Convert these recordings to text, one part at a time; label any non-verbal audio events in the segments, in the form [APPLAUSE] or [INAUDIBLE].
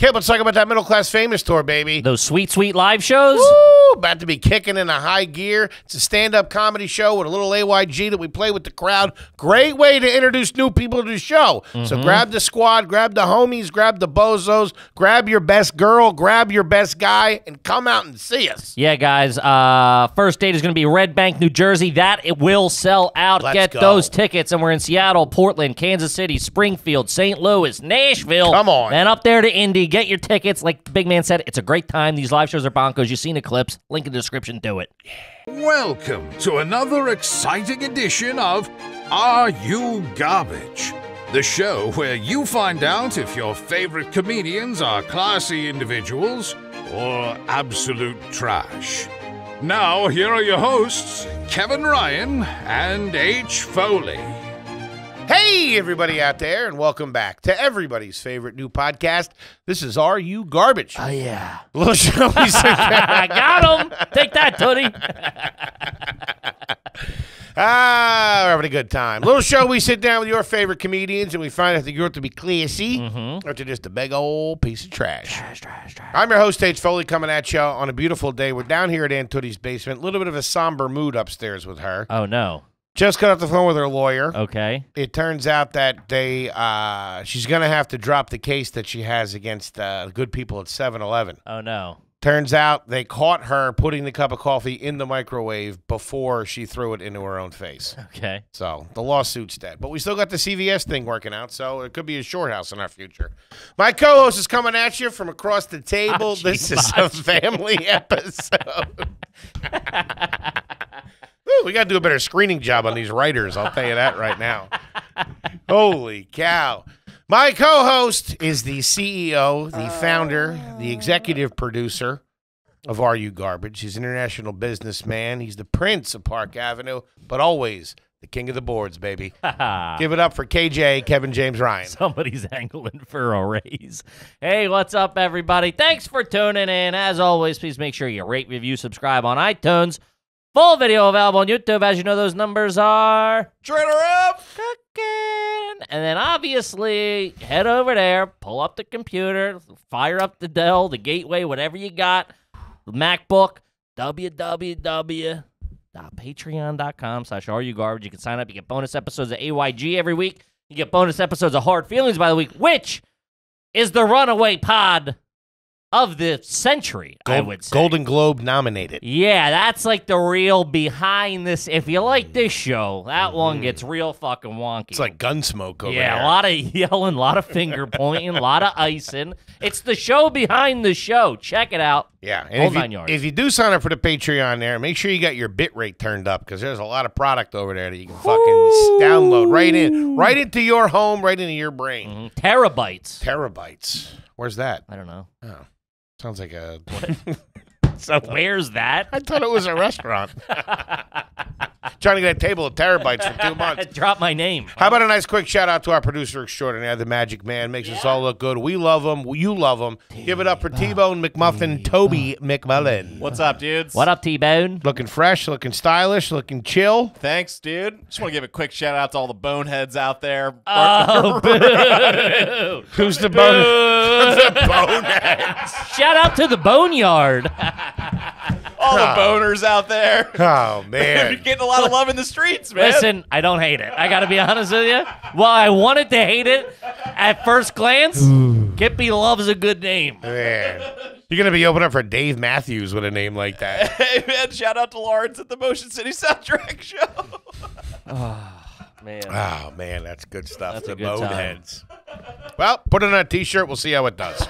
Kip, let's talk about that middle class famous tour, baby. Those sweet, sweet live shows. Woo! About to be kicking in a high gear. It's a stand up comedy show with a little AYG that we play with the crowd. Great way to introduce new people to the show. So grab the squad, grab the homies, grab the bozos, grab your best girl, grab your best guy, and come out and see us. Yeah, guys. Uh, first date is going to be Red Bank, New Jersey. That it will sell out. Let's Get go. those tickets, and we're in Seattle, Portland, Kansas City, Springfield, St. Louis, Nashville. Come on. and up there to Indy. Get your tickets. Like the big man said, it's a great time. These live shows are bonkers. You've seen the clips. Link in the description. Do it. Welcome to another exciting edition of Are You Garbage? The show where you find out if your favorite comedians are classy individuals or absolute trash. Now, here are your hosts, Kevin Ryan and H. Foley. Hey, everybody out there, and welcome back to everybody's favorite new podcast. This is Are You Garbage? Oh yeah. [LAUGHS] little show we [LAUGHS] sit I got him. Take that, Tootie. [LAUGHS] Ah, we're having a good time. Little show we sit down with your favorite comedians and we find out grew up to be classy or to just a big old piece of trash. Trash, trash, trash. I'm your host, H. Foley, coming at you on a beautiful day. We're down here at Aunt Tootie's basement. A little bit of a somber mood upstairs with her. Oh no. Just got off the phone with her lawyer. Okay. It turns out that they, uh, she's going to have to drop the case that she has against uh, good people at 7 Eleven. Oh no. Turns out they caught her putting the cup of coffee in the microwave before she threw it into her own face. [LAUGHS] Okay. So the lawsuit's dead. But we still got the CVS thing working out, so it could be a short house in our future. My co host is coming at you from across the table. Machi, [LAUGHS] this is a family [LAUGHS] episode. Ooh, we got to do a better screening job on these writers. I'll tell you that right now. [LAUGHS] Holy cow. My co host is the CEO, the founder, the oh. executive producer of Are You Garbage. He's an international businessman. He's the prince of Park Avenue, but always the king of the boards, baby. [LAUGHS] Give it up for KJ, Kevin James Ryan. Somebody's angling for a raise. Hey, what's up, everybody? Thanks for tuning in. As always, please make sure you rate, review, subscribe on iTunes. Full video available on YouTube. As you know, those numbers are Trailer up! cooking. And then obviously, head over there, pull up the computer, fire up the Dell, the gateway, whatever you got, the MacBook, www.patreon.com slash are you garbage. You can sign up. You get bonus episodes of AYG every week. You get bonus episodes of Hard Feelings by the week, which is the runaway pod of the century, I would say. Golden Globe nominated. Yeah, that's like the real behind this. If you like this show, that one gets real fucking wonky. Mm-hmm. It's like Gunsmoke over yeah, there. a lot of [LAUGHS] yelling, a lot of finger pointing, a [LAUGHS] lot of icing. It's the show behind the show. Check it out. Yeah, and if nine you, yards. if you do sign up for the Patreon there, make sure you got your bit rate turned up because there's a lot of product over there that you can fucking download right in, right into your home, right into your brain. Mhm. Terabytes. Terabytes. Where's that? I don't know. Oh, sounds like a. [LAUGHS] So- uh, Where's that? I thought it was a restaurant. [LAUGHS] Trying to get a table of terabytes for two months. [LAUGHS] Drop my name. How about a nice quick shout out to our producer extraordinaire, the Magic Man? Makes us all look good. We love him. You love him. Give it up for T-Bone McMuffin, Toby McMullen. What's up, dudes? What up, T Bone? Looking fresh, looking stylish, looking chill. Thanks, dude. Just want to give a quick shout out to all the boneheads out there. Oh, [LAUGHS] boo. [LAUGHS] Who's the bone? Boo. boneheads. Shout out to the Boneyard. all the boners out there. Oh man. getting a lot of love in the streets, man. Listen, I don't hate it. I got to be honest with you. Well, I wanted to hate it at first glance. Kippy loves a good name. man. You're gonna be opening up for Dave Matthews with a name like that. [LAUGHS] Hey, man, shout out to Lawrence at the Motion City Soundtrack [LAUGHS] Show. Ah, man. Oh man, that's good stuff. That's the a good time. boneheads. Well, put it on a t-shirt. We'll see how it does.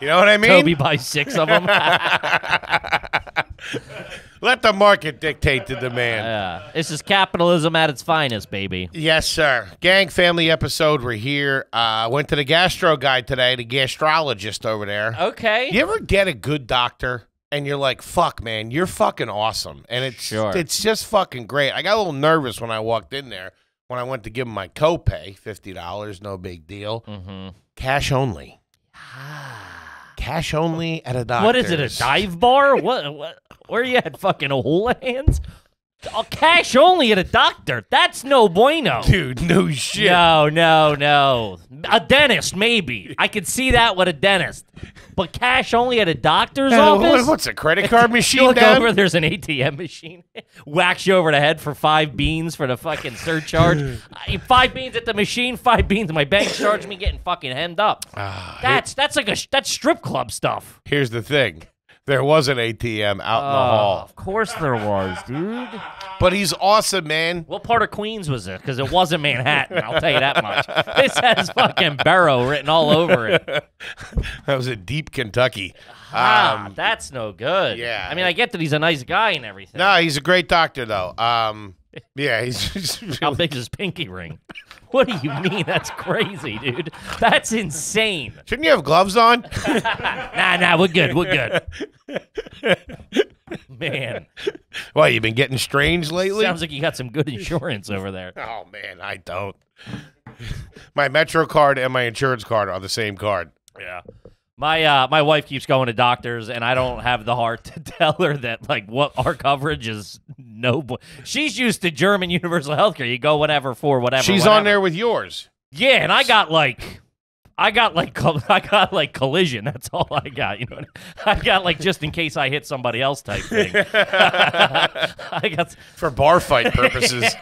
you know what I mean? Toby buys six of them. [LAUGHS] Let the market dictate the demand. yeah. This is capitalism at its finest, baby. Yes, sir. Gang family episode. We're here. Uh, went to the gastro guy today, the gastrologist over there. Okay. You ever get a good doctor and you're like, "Fuck, man, you're fucking awesome," and it's Sure. it's just fucking great. I got a little nervous when I walked in there when I went to give him my copay, fifty dollars, no big deal, Mm-hmm. cash only, cash only at a doctor. What is it? A dive bar? What? What? Where are you at? Fucking hula hands? Oh, cash only at a doctor. That's no bueno. Dude, no shit. No, no, no. A dentist, maybe. I could see that with a dentist. But cash only at a doctor's Uh, office? what's a credit card [LAUGHS] machine look down? over, there's an ATM machine. [LAUGHS] Whacks you over the head for five beans for the fucking surcharge. Uh, five beans at the machine, five beans. My bank charged me getting fucking hemmed up. Ah, That's that's like a that's strip club stuff. Here's the thing. There was an ATM out in the Oh, hall. of course there was, dude. But he's awesome, man. What part of Queens was it? Because it wasn't Manhattan. I'll tell you that much. This has fucking Barrow written all over it. [LAUGHS] That was in deep Kentucky. Ah, Um, that's no good. yeah. I mean, I get that he's a nice guy and everything. no, he's a great doctor, though. Um, yeah, he's [LAUGHS] How big's his pinky ring? [LAUGHS] What do you mean? That's crazy, dude. That's insane. Shouldn't you have gloves on? [LAUGHS] Nah, nah, we're good. We're good. Man, Well, you've been getting strange lately? sounds like you got some good insurance over there. oh man, I don't. my Metro card and my insurance card are the same card. Yeah. My uh my wife keeps going to doctors and I don't have the heart to [LAUGHS] tell her that like what our coverage is no she's used to German universal healthcare. You go whatever for whatever. She's whatever. on there with yours. Yeah, and I got like I got like [LAUGHS] I got like collision. That's all I got. You know, I I got like just in case I hit somebody else type thing. [LAUGHS] [LAUGHS] I got For bar fight purposes.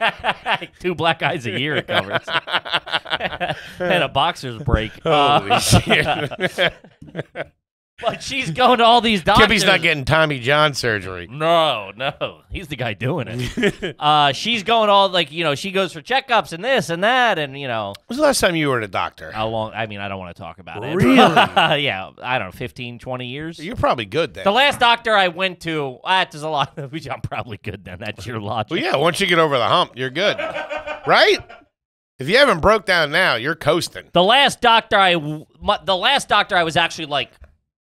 two black eyes a year it covers, and a boxer's break. Holy Uh, shit. But she's going to all these doctors. Kippy's not getting Tommy John surgery. No, no, he's the guy doing it. [LAUGHS] uh, she's going all like you know she goes for checkups and this and that and you know When's the last time you were at a doctor? how long? I mean, I don't want to talk about it. Really? [LAUGHS] yeah, I don't know, 15, 20 years. You're probably good then. The last doctor I went to, ah, there's a lot. Of, [LAUGHS] I'm probably good then. That's your logic. well, yeah, once you get over the hump, you're good. right? If you haven't broke down now, you're coasting. The last doctor I, my, the last doctor I was actually like,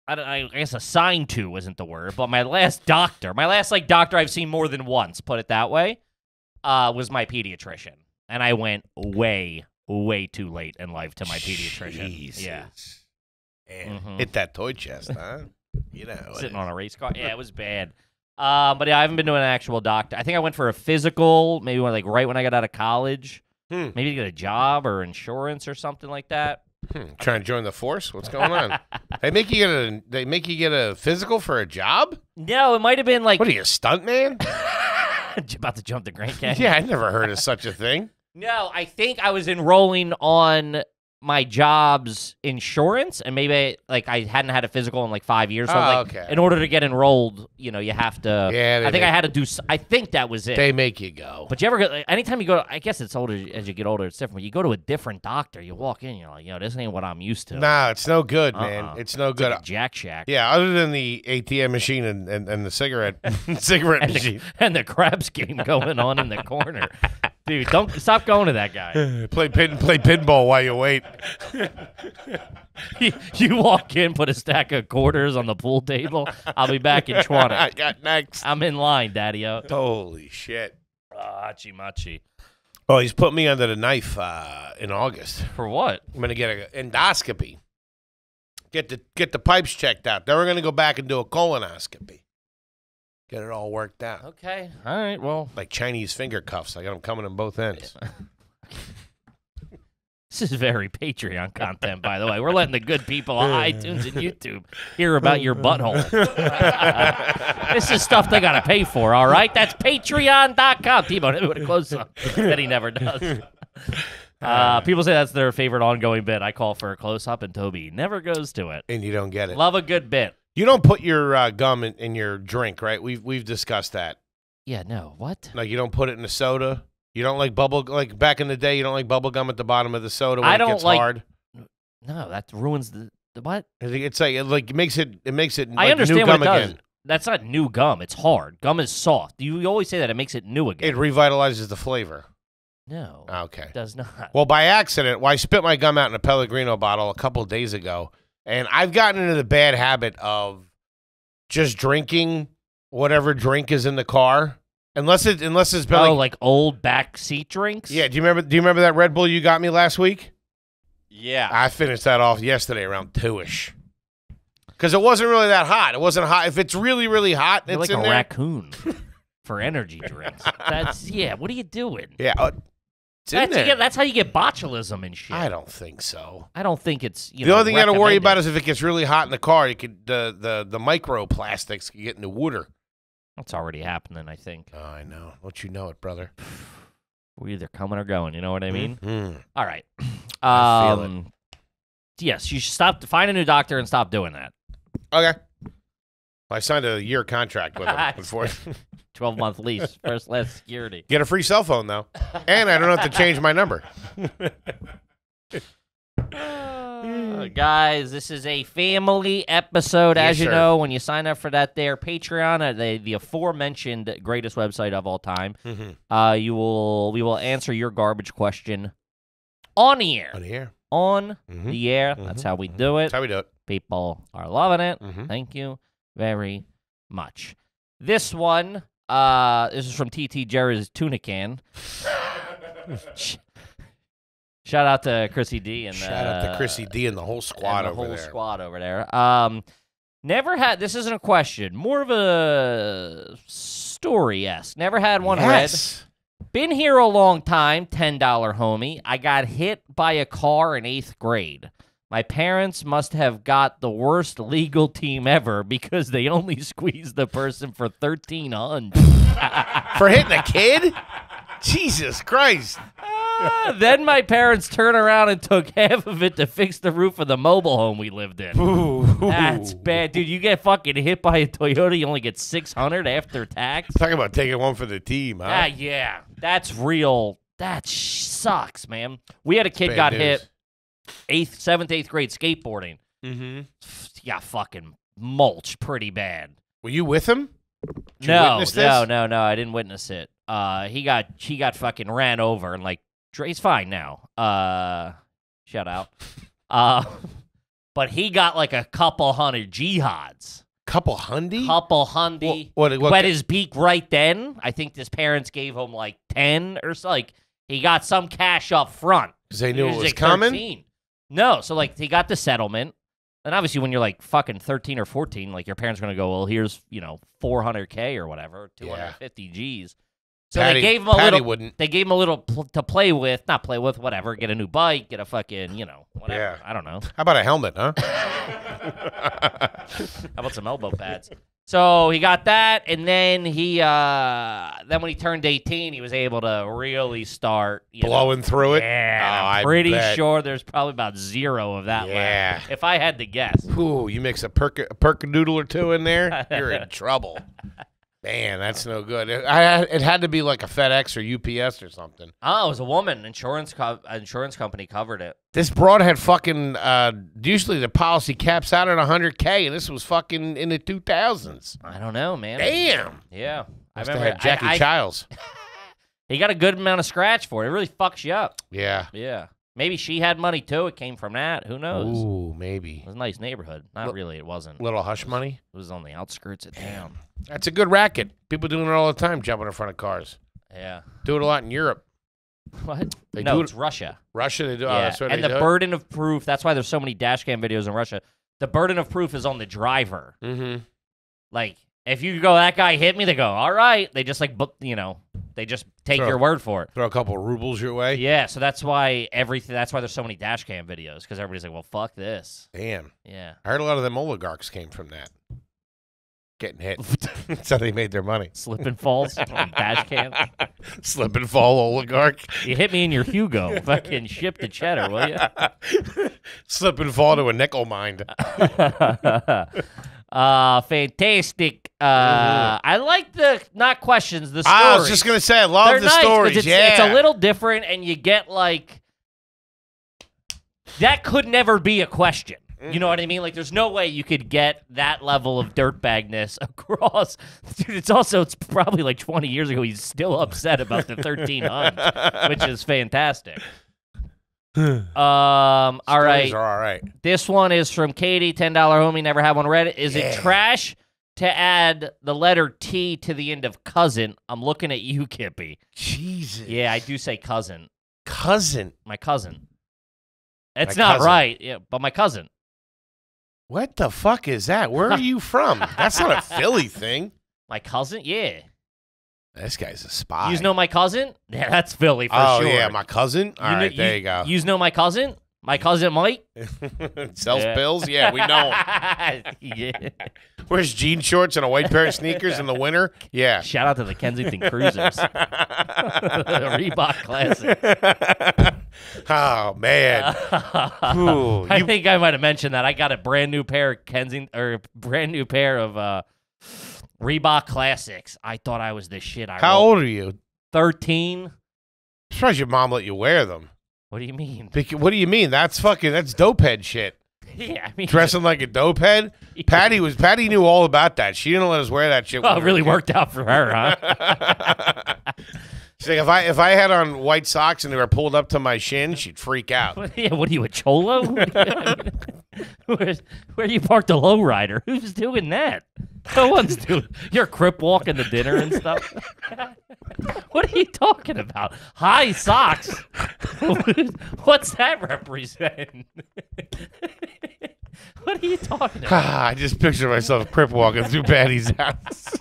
I, don't, I guess assigned to isn't the word, but my last doctor, my last like doctor I've seen more than once, put it that way, uh, was my pediatrician, and I went way, way too late in life to my pediatrician. Yeah, Jesus. Man, Mhm. Hit that toy chest, [LAUGHS] huh? You know. sitting on a race car. Yeah, it was bad. Um, but yeah, I haven't been to an actual doctor. I think I went for a physical, maybe when, like right when I got out of college. Hmm. Maybe to get a job or insurance or something like that. Hmm, trying to join the force? What's going on? [LAUGHS] they make you get a they make you get a physical for a job? No, it might have been like What are you, a stunt man? [LAUGHS] about to jump the Grand [LAUGHS] Canyon. yeah, I never heard of such a thing. No, I think I was enrolling on my job's insurance, and maybe I, like I hadn't had a physical in like five years. So Oh, like, okay. in order to get enrolled, you know, you have to. Yeah, I think I had to do. I think that was it. They make you go. But you ever go? like, Anytime you go, I guess it's older as you get older. It's different. You go to a different doctor, you walk in, you're like, yo, this ain't what I'm used to. Nah, it's no good, man. Uh-uh. It's no It's good. like Jack Shack. yeah, other than the ATM machine and, and, and the cigarette [LAUGHS] cigarette [LAUGHS] and machine. the, and the crabs game [LAUGHS] going on in the corner. Dude, don't stop going to that guy. [LAUGHS] play pin play pinball while you wait. you, [LAUGHS] you walk in, put a stack of quarters on the pool table. I'll be back in [LAUGHS] 20. I got next. I'm in line, Daddy O. Holy shit. Hachi machi. Oh, he's put me under the knife uh, in August. For what? I'm gonna get an endoscopy. Get the get the pipes checked out. Then we're gonna go back and do a colonoscopy. Get it all worked out. Okay. All right. Well, Like Chinese finger cuffs. I got them coming in both ends. [LAUGHS] this is very Patreon content, by the way. We're letting the good people on iTunes and YouTube hear about your butthole. [LAUGHS] this is stuff they got to pay for, all right? That's patreon.com. T-Bone, it would have closed up that he never does. [LAUGHS] Uh, people say that's their favorite ongoing bit. I call for a close up, and Toby never goes to it. and you don't get it. Love a good bit. You don't put your uh, gum in, in your drink, right? We've we've discussed that. Yeah, no. What? Like you don't put it in the soda. You don't like bubble like back in the day. You don't like bubble gum at the bottom of the soda when I it don't gets like- hard. No, that ruins the, the what? It's like it like makes it it makes it I understand new what gum again. That's not new gum. It's hard. Gum is soft. You, always say that it makes it new again. It revitalizes the flavor. no, Okay. it does not. Well, by accident, well, I spit my gum out in a Pellegrino bottle a couple days ago, and I've gotten into the bad habit of just drinking whatever drink is in the car, unless it unless it's been oh, like, like old backseat drinks. yeah. Do you remember? Do you remember that Red Bull you got me last week? Yeah. I finished that off yesterday around two ish. Because it wasn't really that hot. It wasn't hot. If it's really, really hot, You're it's like in a there. raccoon for energy drinks. That's yeah. What are you doing? Yeah, uh, it's in That's, you there. get, that's how you get botulism and shit. I don't think so. I don't think it's you the know, only thing you got to worry about is if it gets really hot in the car, you could the the the microplastics can get into water. That's already happening. I think Oh, I know. Don't you know it, brother? [SIGHS] we're either coming or going. You know what I mean? Mhm. All right. I feel it. Um, yes, you should stop. Find a new doctor and stop doing that. Okay. I signed a year contract with him. [LAUGHS] Before. [LAUGHS] Twelve month lease, first less security. Get a free cell phone though, and I don't have to change my number. Uh, guys, this is a family episode. Yes, as you sir. know, when you sign up for that there Patreon, uh, the, the aforementioned greatest website of all time, Mm-hmm. uh, you will we will answer your garbage question on the air. On the air. On Mhm. the air. That's Mhm. how we do it. That's how we do it. People are loving it. Mhm. Thank you very much. This one, uh, this is from TT Jerry's tuna can. [LAUGHS] Shout out to Chrissy D and Shout out to uh, Chrissy D and the whole squad the over whole there. squad over there. Um, never had. This isn't a question, more of a story. Yes, never had one read. yes. Been here a long time, $10 homie. I got hit by a car in eighth grade. My parents must have got the worst legal team ever because they only squeezed the person for 1300 For hitting a kid? Jesus Christ. Ah, Then my parents turned around and took half of it to fix the roof of the mobile home we lived in. Ooh. That's bad, dude. You get fucking hit by a Toyota, you only get 600 after tax. Talk about taking one for the team, huh? Ah, yeah, that's real. That sh- sucks, man. We had a kid Bad got news. hit eighth, seventh, eighth grade skateboarding. Mm-hmm. Got fucking mulched pretty bad. Were you with him? You no, no, no, no. I didn't witness it. Uh, he got he got fucking ran over and like he's fine now. Uh, shout out. [LAUGHS] Uh, but he got like a couple hundred jihads, Couple hundy? couple hundy. What, what, wet his beak right then. I think his parents gave him like ten or so. Like he got some cash up front. Because they knew it was like coming? 13. No, so like he got the settlement, and obviously when you're like fucking thirteen or fourteen, like your parents are gonna go, well, here's you know four hundred k or whatever, two hundred fifty G's. So Patty, they gave him a Patty little. wouldn't. They gave him a little pl- to play with, not play with, whatever. Get a new bike, get a fucking, you know, whatever. Yeah. I don't know. How about a helmet, huh? [LAUGHS] [LAUGHS] How about some elbow pads? So he got that, and then he, uh then when he turned eighteen, he was able to really start you know, Blowing through it? Yeah, Oh, I'm pretty sure there's probably about zero of that Yeah. left. If I had to guess. Ooh, you mix a perk a perk-a-doodle or two in there, [LAUGHS] you're in trouble. Man, that's no good. It, I, it had to be like a FedEx or UPS or something. Oh, it was a woman. Insurance co- insurance company covered it. This broad had fucking. Uh, usually the policy caps out at 100k, and this was fucking in the 2000s. I don't know, man. Damn. Yeah. I Must have remember had Jackie I, I- Chiles. [LAUGHS] He got a good amount of scratch for it. It really fucks you up. Yeah. Yeah. Maybe she had money too. It came from that. Who knows? Ooh, maybe. It was a nice neighborhood. Not Look- really. It wasn't. It Little hush money. It was on the outskirts of town. That's a good racket. People doing it all the time, jumping in front of cars. Yeah. Do it a lot in Europe. [LAUGHS] What? They no, do it- it's Russia. Russia, they do. Oh, yeah. what and the burden of proof. That's why there's so many dash cam videos in Russia. The burden of proof is on the driver. Mm-hmm. Like, if you go, that guy hit me, they go, all right. They just like, you know, they just take Sure. your word for it. Throw a couple rubles your way. Yeah, so that's why everything. That's why there's so many dash cam videos because everybody's like, well, fuck this. Damn. Yeah. I heard a lot of them oligarchs came from that. Getting hit. [LAUGHS] That's how they made their money. Slip and falls [LAUGHS] on dash cam. Slip and fall oligarch. You hit me in your Yugo. [LAUGHS] Fucking ship to cheddar, will you? Slip and fall to a nickel mine. uh, fantastic. Uh, I like the not questions, the stories. I was just gonna say, I love They're the nice 'cause stories. It's, yeah, it's a little different, and you get like that could never be a question. You know what I mean? Like, there's no way you could get that level of dirtbagness [LAUGHS] across. Dude, it's also it's probably like 20 years ago. He's still upset about the 13 hunt, which is fantastic. [SIGHS] Um, all Stories right. are all right. This one is from Katie, ten dollar homie. Never had one read. Is it trash to add the letter T to the end of cousin? I'm looking at you, Kippy. Jesus. Yeah, I do say cousin. Cousin. My cousin. It's My not cousin. right. Yeah, but my cousin. What the fuck is that? Where are you from? [LAUGHS] That's not a Philly thing. My cousin. Yeah. This guy's a spy. You know my cousin? Yeah, that's Philly for oh sure. yeah, my cousin. All You right, kn- there you go. You know my cousin? My cousin Mike? [LAUGHS] Sells Yeah. pills. Yeah, we know him. [LAUGHS] yeah. Wears jean shorts and a white pair of sneakers in the winter. Yeah. Shout out to the Kensington Cruisers. [LAUGHS] Reebok Classic. oh man. Ooh, I you- think I might have mentioned that. I got a brand new pair of Kensington or brand new pair of uh Reebok Classics. I thought I was the shit. I How rolled old are you? 13. I'm surprised your mom let you wear them. What do you mean? Bec- What do you mean? That's fucking. That's dope head shit. [LAUGHS] Yeah, I mean, Dressing like a dope head. [LAUGHS] Patty was. Patty knew all about that. She didn't let us wear that shit. Oh, when it really worked out for her, huh? [LAUGHS] She's like, if I if I had on white socks and they were pulled up to my shin, she'd freak out. yeah, what are you, a cholo? where, where you parked a lowrider? Who's doing that? No one's doing. You're crip walking to dinner and stuff. [LAUGHS] what are you talking about? High socks. [LAUGHS] What's that represent? [LAUGHS] what are you talking about? Ah, I just picture myself crip walking through Patty's house.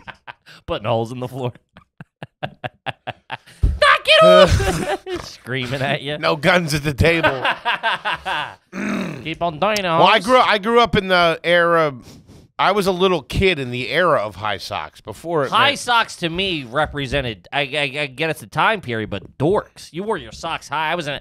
Putting holes in the floor. Knock it off! Screaming at you. no guns at the table. Mm. Keep on dying. Well, I grew I grew up in the era. I was a little kid in the era of high socks before it. High meant- socks to me represented. I, I, I get it's the time period, but dorks. You wore your socks high. I was in.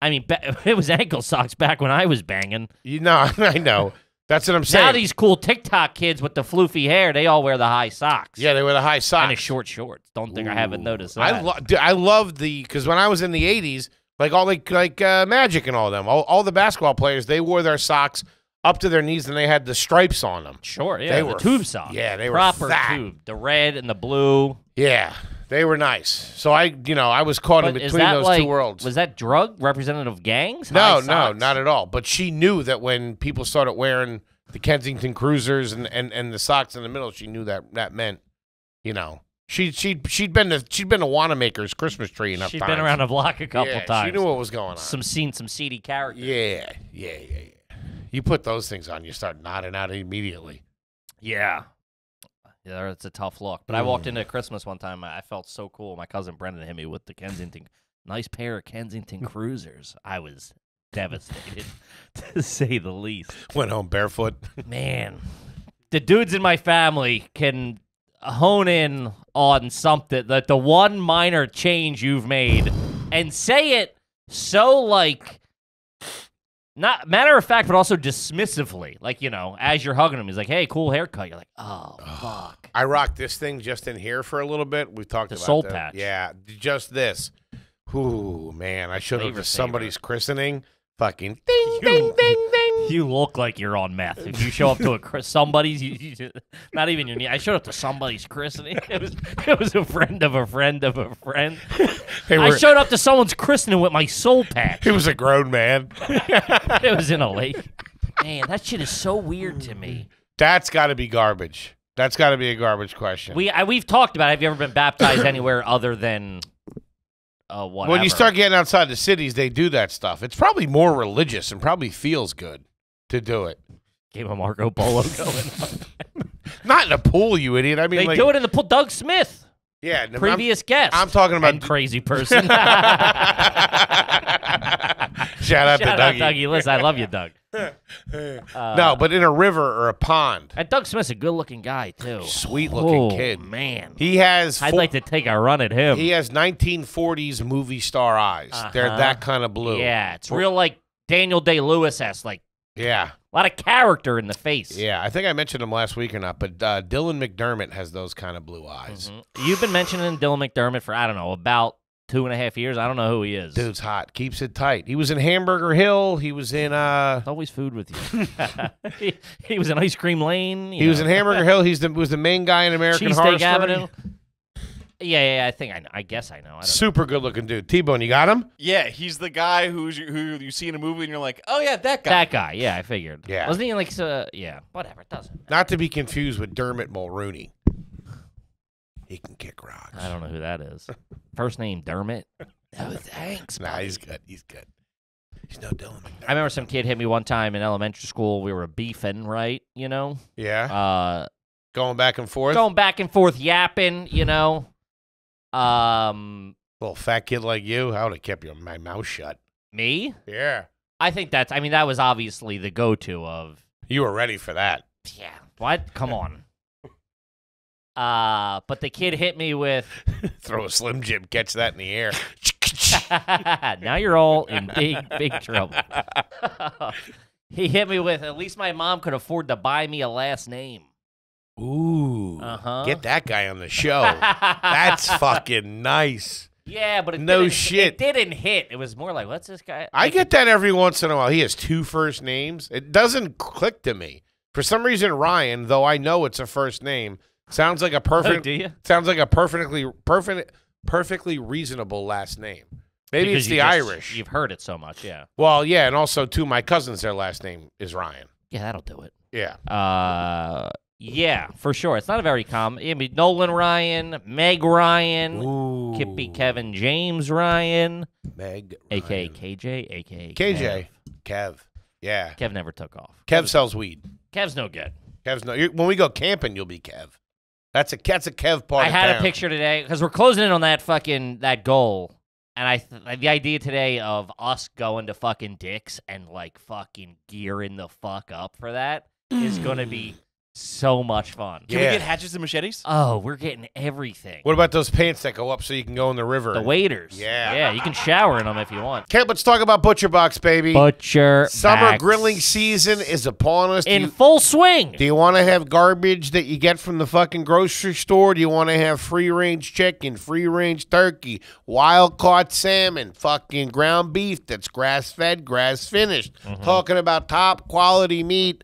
I mean, ba- [LAUGHS] it was ankle socks back when I was banging. you know, [LAUGHS] I know. That's what I'm saying. Now these cool TikTok kids with the floofy hair, they all wear the high socks. yeah, they wear the high socks. and the short shorts. Don't think I haven't noticed that. I lo- dude, I love the because when I was in the '80s, like all like like uh, Magic and all them, all, all the basketball players, they wore their socks up to their knees and they had the stripes on them. sure, yeah, They the were tube socks. yeah, they were proper tube. The red and the blue. Yeah, they were nice. So I, you know, I was caught in But is between those like two worlds. was that drug representative of gangs? no, no, not at all. But she knew that when people started wearing the Kensington Cruisers and, and, and the socks in the middle, she knew that that meant, you know, she she she'd been to she'd been to Wanamaker's Christmas tree enough She'd times. been around the block a couple yeah, times. She knew what was going on. some seen some seedy characters. Yeah, yeah, yeah, yeah. You put those things on, you start nodding out immediately. Yeah. Yeah, it's a tough look. But I walked Mm. into Christmas one time. I felt so cool. My cousin Brendan hit me with the Kensington, nice pair of Kensington [LAUGHS] Cruisers. I was devastated, [LAUGHS] to say the least. Went home barefoot. Man, the dudes in my family can hone in on something that the one minor change you've made and say it so like not matter of fact but also dismissively like you know as you're hugging him he's like hey cool haircut you're like oh fuck I rocked this thing just in here for a little bit. We've talked The about soul that. patch. Yeah, just this. Ooh, man, I should have Flavor to saver. somebody's christening. Fucking ding, ding, ding. You look like you're on meth if you show up to a somebody's you, you, not even your I showed up to somebody's christening [LAUGHS] it was it was a friend of a friend of a friend They I showed up to someone's christening with my soul patch He was a grown man. [LAUGHS] it was in a lake man that shit is so weird to me That's got to be garbage. That's got to be a garbage question. we I, we've talked about it. have you ever been baptized [COUGHS] anywhere other than uh whatever when you start getting outside the cities, they do that stuff. It's probably more religious and probably feels good to do it. Game of Marco Polo [LAUGHS] going on. Not in a pool, you idiot. I mean, they like, do it in the pool. Doug Smith, Yeah, no, I'm- previous guest. I'm talking about- crazy person. [LAUGHS] Shout out Shout to out, Dougie. Dougie. Listen, I love you, Doug. [LAUGHS] Uh, no, but in a river or a pond. and Doug Smith's a good-looking guy too. Sweet looking Oh, kid. man. He has I'd like to take a run at him. he has 1940s movie star eyes. They're Uh-huh. that kind of blue. Yeah, it's real like Daniel Day Lewis has like Yeah. a lot of character in the face. Yeah. I think I mentioned him last week or not, but uh, Dylan McDermott has those kind of blue eyes. Mhm. You've been mentioning Dylan McDermott for I don't know about two and a half years. I don't know who he is. Dude's hot. Keeps it tight. He was in Hamburger Hill. He was in uh It's always food with you. [LAUGHS] he, he was in Ice Cream Lane. he was in Hamburger Hill. He's the was the main guy in American Horror Cheesesteak Story. Avenue. Yeah, yeah, I think I know. I guess I know. I don't Super good looking dude. T Bone, you got him? Yeah, he's the guy who's who you see in a movie and you're like, oh yeah, that guy. That guy, yeah, I figured. Yeah. Wasn't he like, uh, yeah, whatever, it doesn't. Not to be confused with Dermot Mulroney. He can kick rocks. I don't know who that is. First name Dermot. No, [LAUGHS] thanks. Nah, buddy. he's good. He's good. He's no Dylan McDermott. I remember some kid hit me one time in elementary school. We were beefing, right? You know, Yeah. uh, Going back and forth. going back and forth, yapping. You know, Um, Little fat kid like you, I would have kept your, my mouth shut. me? Yeah. I think that's. I mean, that was obviously the go-to of. You were ready for that. Yeah. What? Come on. Uh, but the kid hit me with. [LAUGHS] Throw a Slim Jim, catch that in the air. [LAUGHS] now you're all in big, big trouble. [LAUGHS] he hit me with. At least my mom could afford to buy me a last name. Ooh. Uh-huh. Get that guy on the show. That's fucking nice. Yeah, but it No shit. It didn't hit. It was more like, what's this guy? I like, get that every once in a while. He has two first names. It doesn't click to me. For some reason, Ryan, though I know it's a first name, sounds like a Oh, perfect [LAUGHS] do you? sounds like a perfectly perfect perfectly reasonable last name. Maybe Because it's the just- Irish. You've heard it so much, yeah. Well, yeah, and also too, my cousin's their last name is Ryan. Yeah, that'll do it. Yeah. Uh, yeah, for sure. It's not a very common. I mean, Nolan Ryan, Meg Ryan, Ooh. Kippy Kevin James Ryan, Meg. aka Ryan. KJ, aka KJ. Kev. Yeah. Kev. Kev never took off. Kev sells weed. Kev's no good. Kev's no. When we go camping, you'll be Kev. That's a that's a Kev part. I of had a picture today because we're closing in on that fucking that goal, and I th- the idea today of us going to fucking Dick's and like fucking gearing the fuck up for that is gonna be [CLEARS THROAT] so much fun. Can Yeah. we get hatchets and machetes? Oh, we're getting everything. What about those pants that go up so you can go in the river? The waiters. Yeah. Yeah, you can shower in them if you want. Okay, let's talk about Butcher Box, baby. Butcher. Summer Backs grilling season is upon us. Do in you, full swing. do you want to have garbage that you get from the fucking grocery store? Do you want to have free range chicken, free range turkey, wild caught salmon, fucking ground beef that's grass fed, grass finished? Mm-hmm. Talking about top quality meat,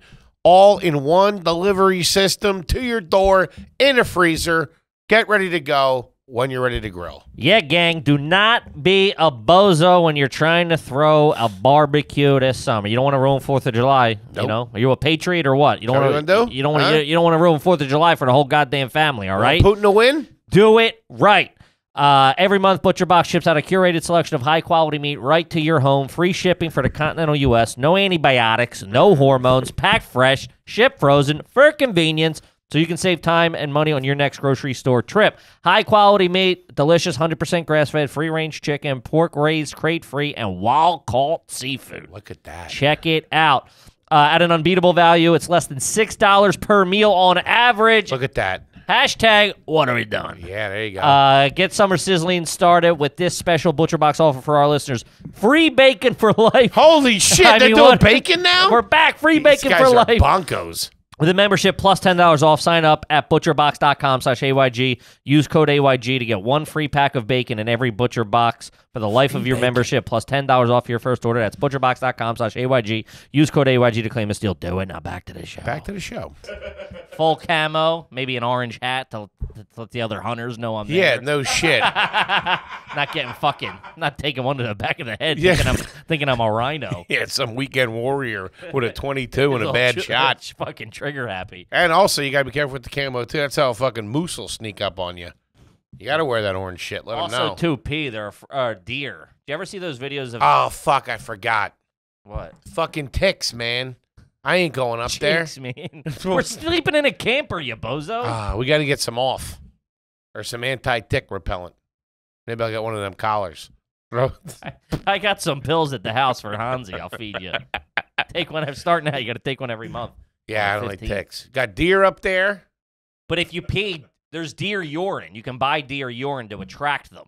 all in one delivery system to your door in a freezer. Get ready to go when you're ready to grill. Yeah, gang, do not be a bozo when you're trying to throw a barbecue this summer. You don't want to ruin Fourth of July. You know, are you a patriot or what? You don't want to do? You don't want Huh? You don't want to ruin Fourth of July for the whole goddamn family. All right, Want Putin to win? do it right. Uh, every month, Butcher Box ships out a curated selection of high quality meat right to your home. Free shipping for the continental U.S. No antibiotics, no hormones. Packed fresh, shipped frozen for convenience. So you can save time and money on your next grocery store trip. High quality meat, delicious 100% grass fed, free range chicken, pork raised, crate free, and wild caught seafood. Look at that. Check it out. Uh, at an unbeatable value, it's less than $6 per meal on average. Look at that. Hashtag what are we doing? Yeah, there you go. Uh, get summer sizzling started with this special Butcher Box offer for our listeners. Free bacon for [LAUGHS] life. Holy [LAUGHS] shit, I they're mean, doing what- bacon now? We're back. Free These bacon guys for are life. bonkos. With a membership plus $10 off, sign up at butcherbox.com slash AYG. Use code AYG to get one free pack of bacon in every Butcher Box for the life of your membership plus $10 off your first order. That's butcherbox.com slash AYG. Use code AYG to claim a steal. Do it. Now back to the show. Back to the show. Full camo, maybe an orange hat to, to let the other hunters know I'm there. Yeah, no shit. [LAUGHS] not getting fucking, not taking one to the back of the head Yeah. thinking, I'm, thinking I'm a rhino. [LAUGHS] yeah, some weekend warrior with a 22 and a bad Little shot. Fucking trigger happy. And also, you got to be careful with the camo, too. That's how a fucking moose will sneak up on you. You got to wear that orange shit. Let them know. Also, know. two P. They're a uh, deer. Do you ever see those videos of Oh, fuck, I forgot. what? Fucking ticks, man. I ain't going up there. Cheeks, man. [LAUGHS] We're sleeping in a camper, you bozo. Ah, we got to get some off or some anti tick repellent. Maybe I'll get one of them collars. Throw- [LAUGHS] I got some pills at the house for Hansi. I'll feed you. take one. I'm starting now. You got to take one every month. yeah, I don't like ticks. Got deer up there. But if you pee, there's deer urine. You can buy deer urine to attract them,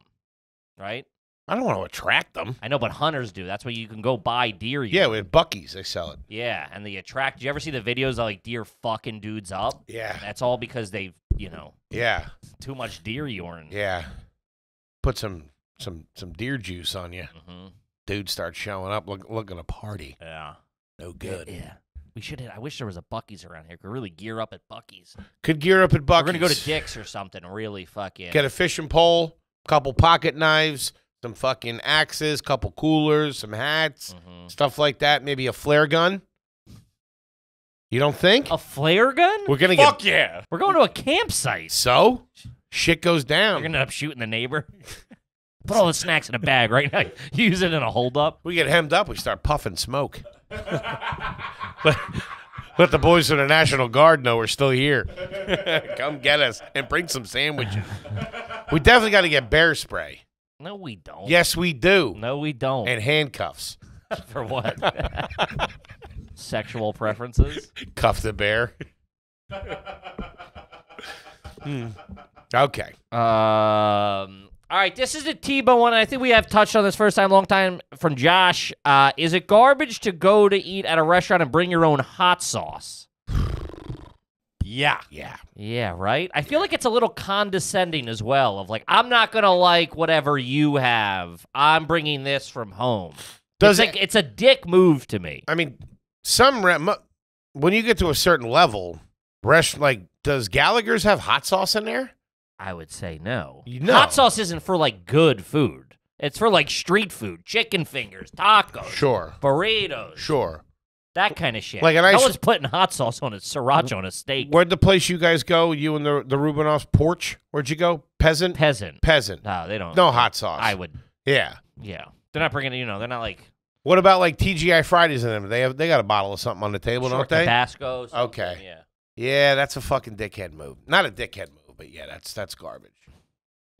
right? I don't want to attract them. I know, but hunters do. That's why you can go buy deer urine. Yeah, with Buc-ee's, they sell it. Yeah, and they attract. Do you ever see the videos of like deer fucking dudes up? Yeah, That's all because they've, you know, yeah, too much deer urine. yeah. Put some some some deer juice on you. hmm Dude starts showing up look, looking a party. Yeah. No good. Yeah. We should. I wish there was a Buc-ee's around here. Could really gear up at Buc-ee's. Could gear up at Buc-ee's. We're gonna go to Dick's or something. Really fucking. Get a fishing pole, couple pocket knives, some fucking axes, couple coolers, some hats, Mhm. stuff like that. Maybe a flare gun. You don't think? A flare gun? We're gonna Fuck get yeah. We're going to a campsite. so shit goes down. You're gonna end up shooting the neighbor. [LAUGHS] Put all the snacks in a bag right now. [LAUGHS] Use it in a holdup. We get hemmed up. We start puffing smoke. Let, let the boys from the National Guard know we're still here. [LAUGHS] Come get us and bring some sandwiches. We definitely got to get bear spray. No, we don't. Yes, we do. No, we don't. And handcuffs. [LAUGHS] For what? [LAUGHS] Sexual preferences? Cuff the bear. Hmm. Okay. Um. All right, this is a Tebow one. I think we have touched on this first time, long time from Josh. Uh, is it garbage to go to eat at a restaurant and bring your own hot sauce? Yeah. Yeah. Yeah, right. I feel like it's a little condescending as well. Of like, I'm not gonna like whatever you have. I'm bringing this from home. Does it's it- like it's a dick move to me. I mean, some when you get to a certain level, rest like does Gallagher's have hot sauce in there? I would say no. You know. Hot sauce isn't for like good food. It's for like street food, chicken fingers, tacos, Sure. burritos, Sure. that kind of shit. Like a no one's putting hot sauce on a sriracha on a steak. Where'd the place you guys go? You and the the Rubinoff's porch? Where'd you go? Peasant. Peasant. Peasant. No, they don't. No hot sauce. I would. Yeah. Yeah, they're not bringing. You know, they're not like What about like TGI Fridays and them? They have they got a bottle of something on the table, don't they? Tabasco. Okay. Yeah. Yeah, that's a fucking dickhead move. Not a dickhead move, but yeah, that's that's garbage.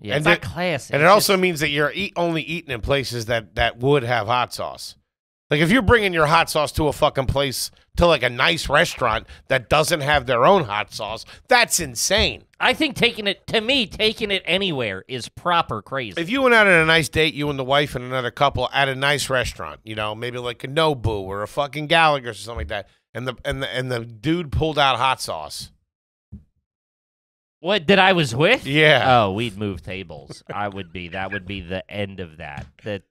Yeah, And it's not classic. And it also just- means that you're eat, only eating in places that that would have hot sauce. Like if you're bringing your hot sauce to a fucking place to like a nice restaurant that doesn't have their own hot sauce, that's insane. I think taking it to me, taking it anywhere is proper crazy. If you went out on a nice date, you and the wife and another couple at a nice restaurant, you know, maybe like a Nobu or a fucking Gallagher's or something like that, and the and the and the dude pulled out hot sauce. What that I was with? Yeah. Oh, we'd move tables. I would be. That would be the end of that. That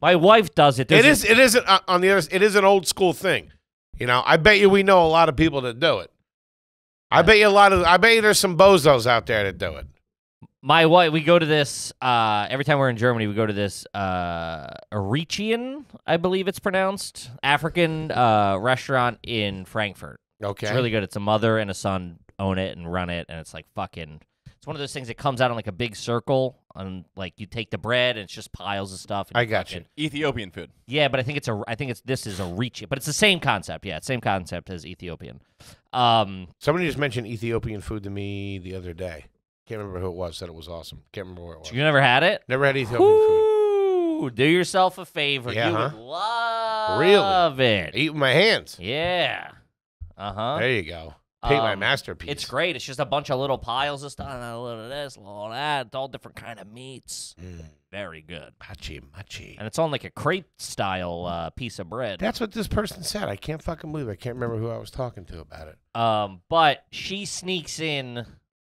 my wife does it. It There's is. It isn't uh, on the other. It is an old school thing. You know, I bet you we know a lot of people that do it. I bet you a lot of. I bet you there's some bozos out there that do it. my wife. We go to this uh, every time we're in Germany. We go to this uh, Eritrean, I believe it's pronounced, African uh, restaurant in Frankfurt. Okay. It's really good. It's a mother and a son own it and run it, and it's like fucking. It's one of those things that comes out in like a big circle, and like you take the bread and it's just piles of stuff. and I got fucking- Ethiopian food. Yeah, but I think it's a. I think it's this is a reach, but it's the same concept. Yeah, same concept as Ethiopian. Um, Somebody just mentioned Ethiopian food to me the other day. Can't remember who it was. Said it was awesome. Can't remember where it was. you never had it? Never had Ethiopian food. Do yourself a favor. Yeah, you huh? would love Really? it. Eat with my hands. Yeah. Uh huh. There you go. Paint my Um, masterpiece. It's great. It's just a bunch of little piles of stuff. A little of this, a little of that. It's all different kind of meats. Mm, Very good. machi machi. And it's on like a crepe style uh, piece of bread. That's what this person said. I can't fucking believe. It. I can't remember who I was talking to about it. Um, but she sneaks in,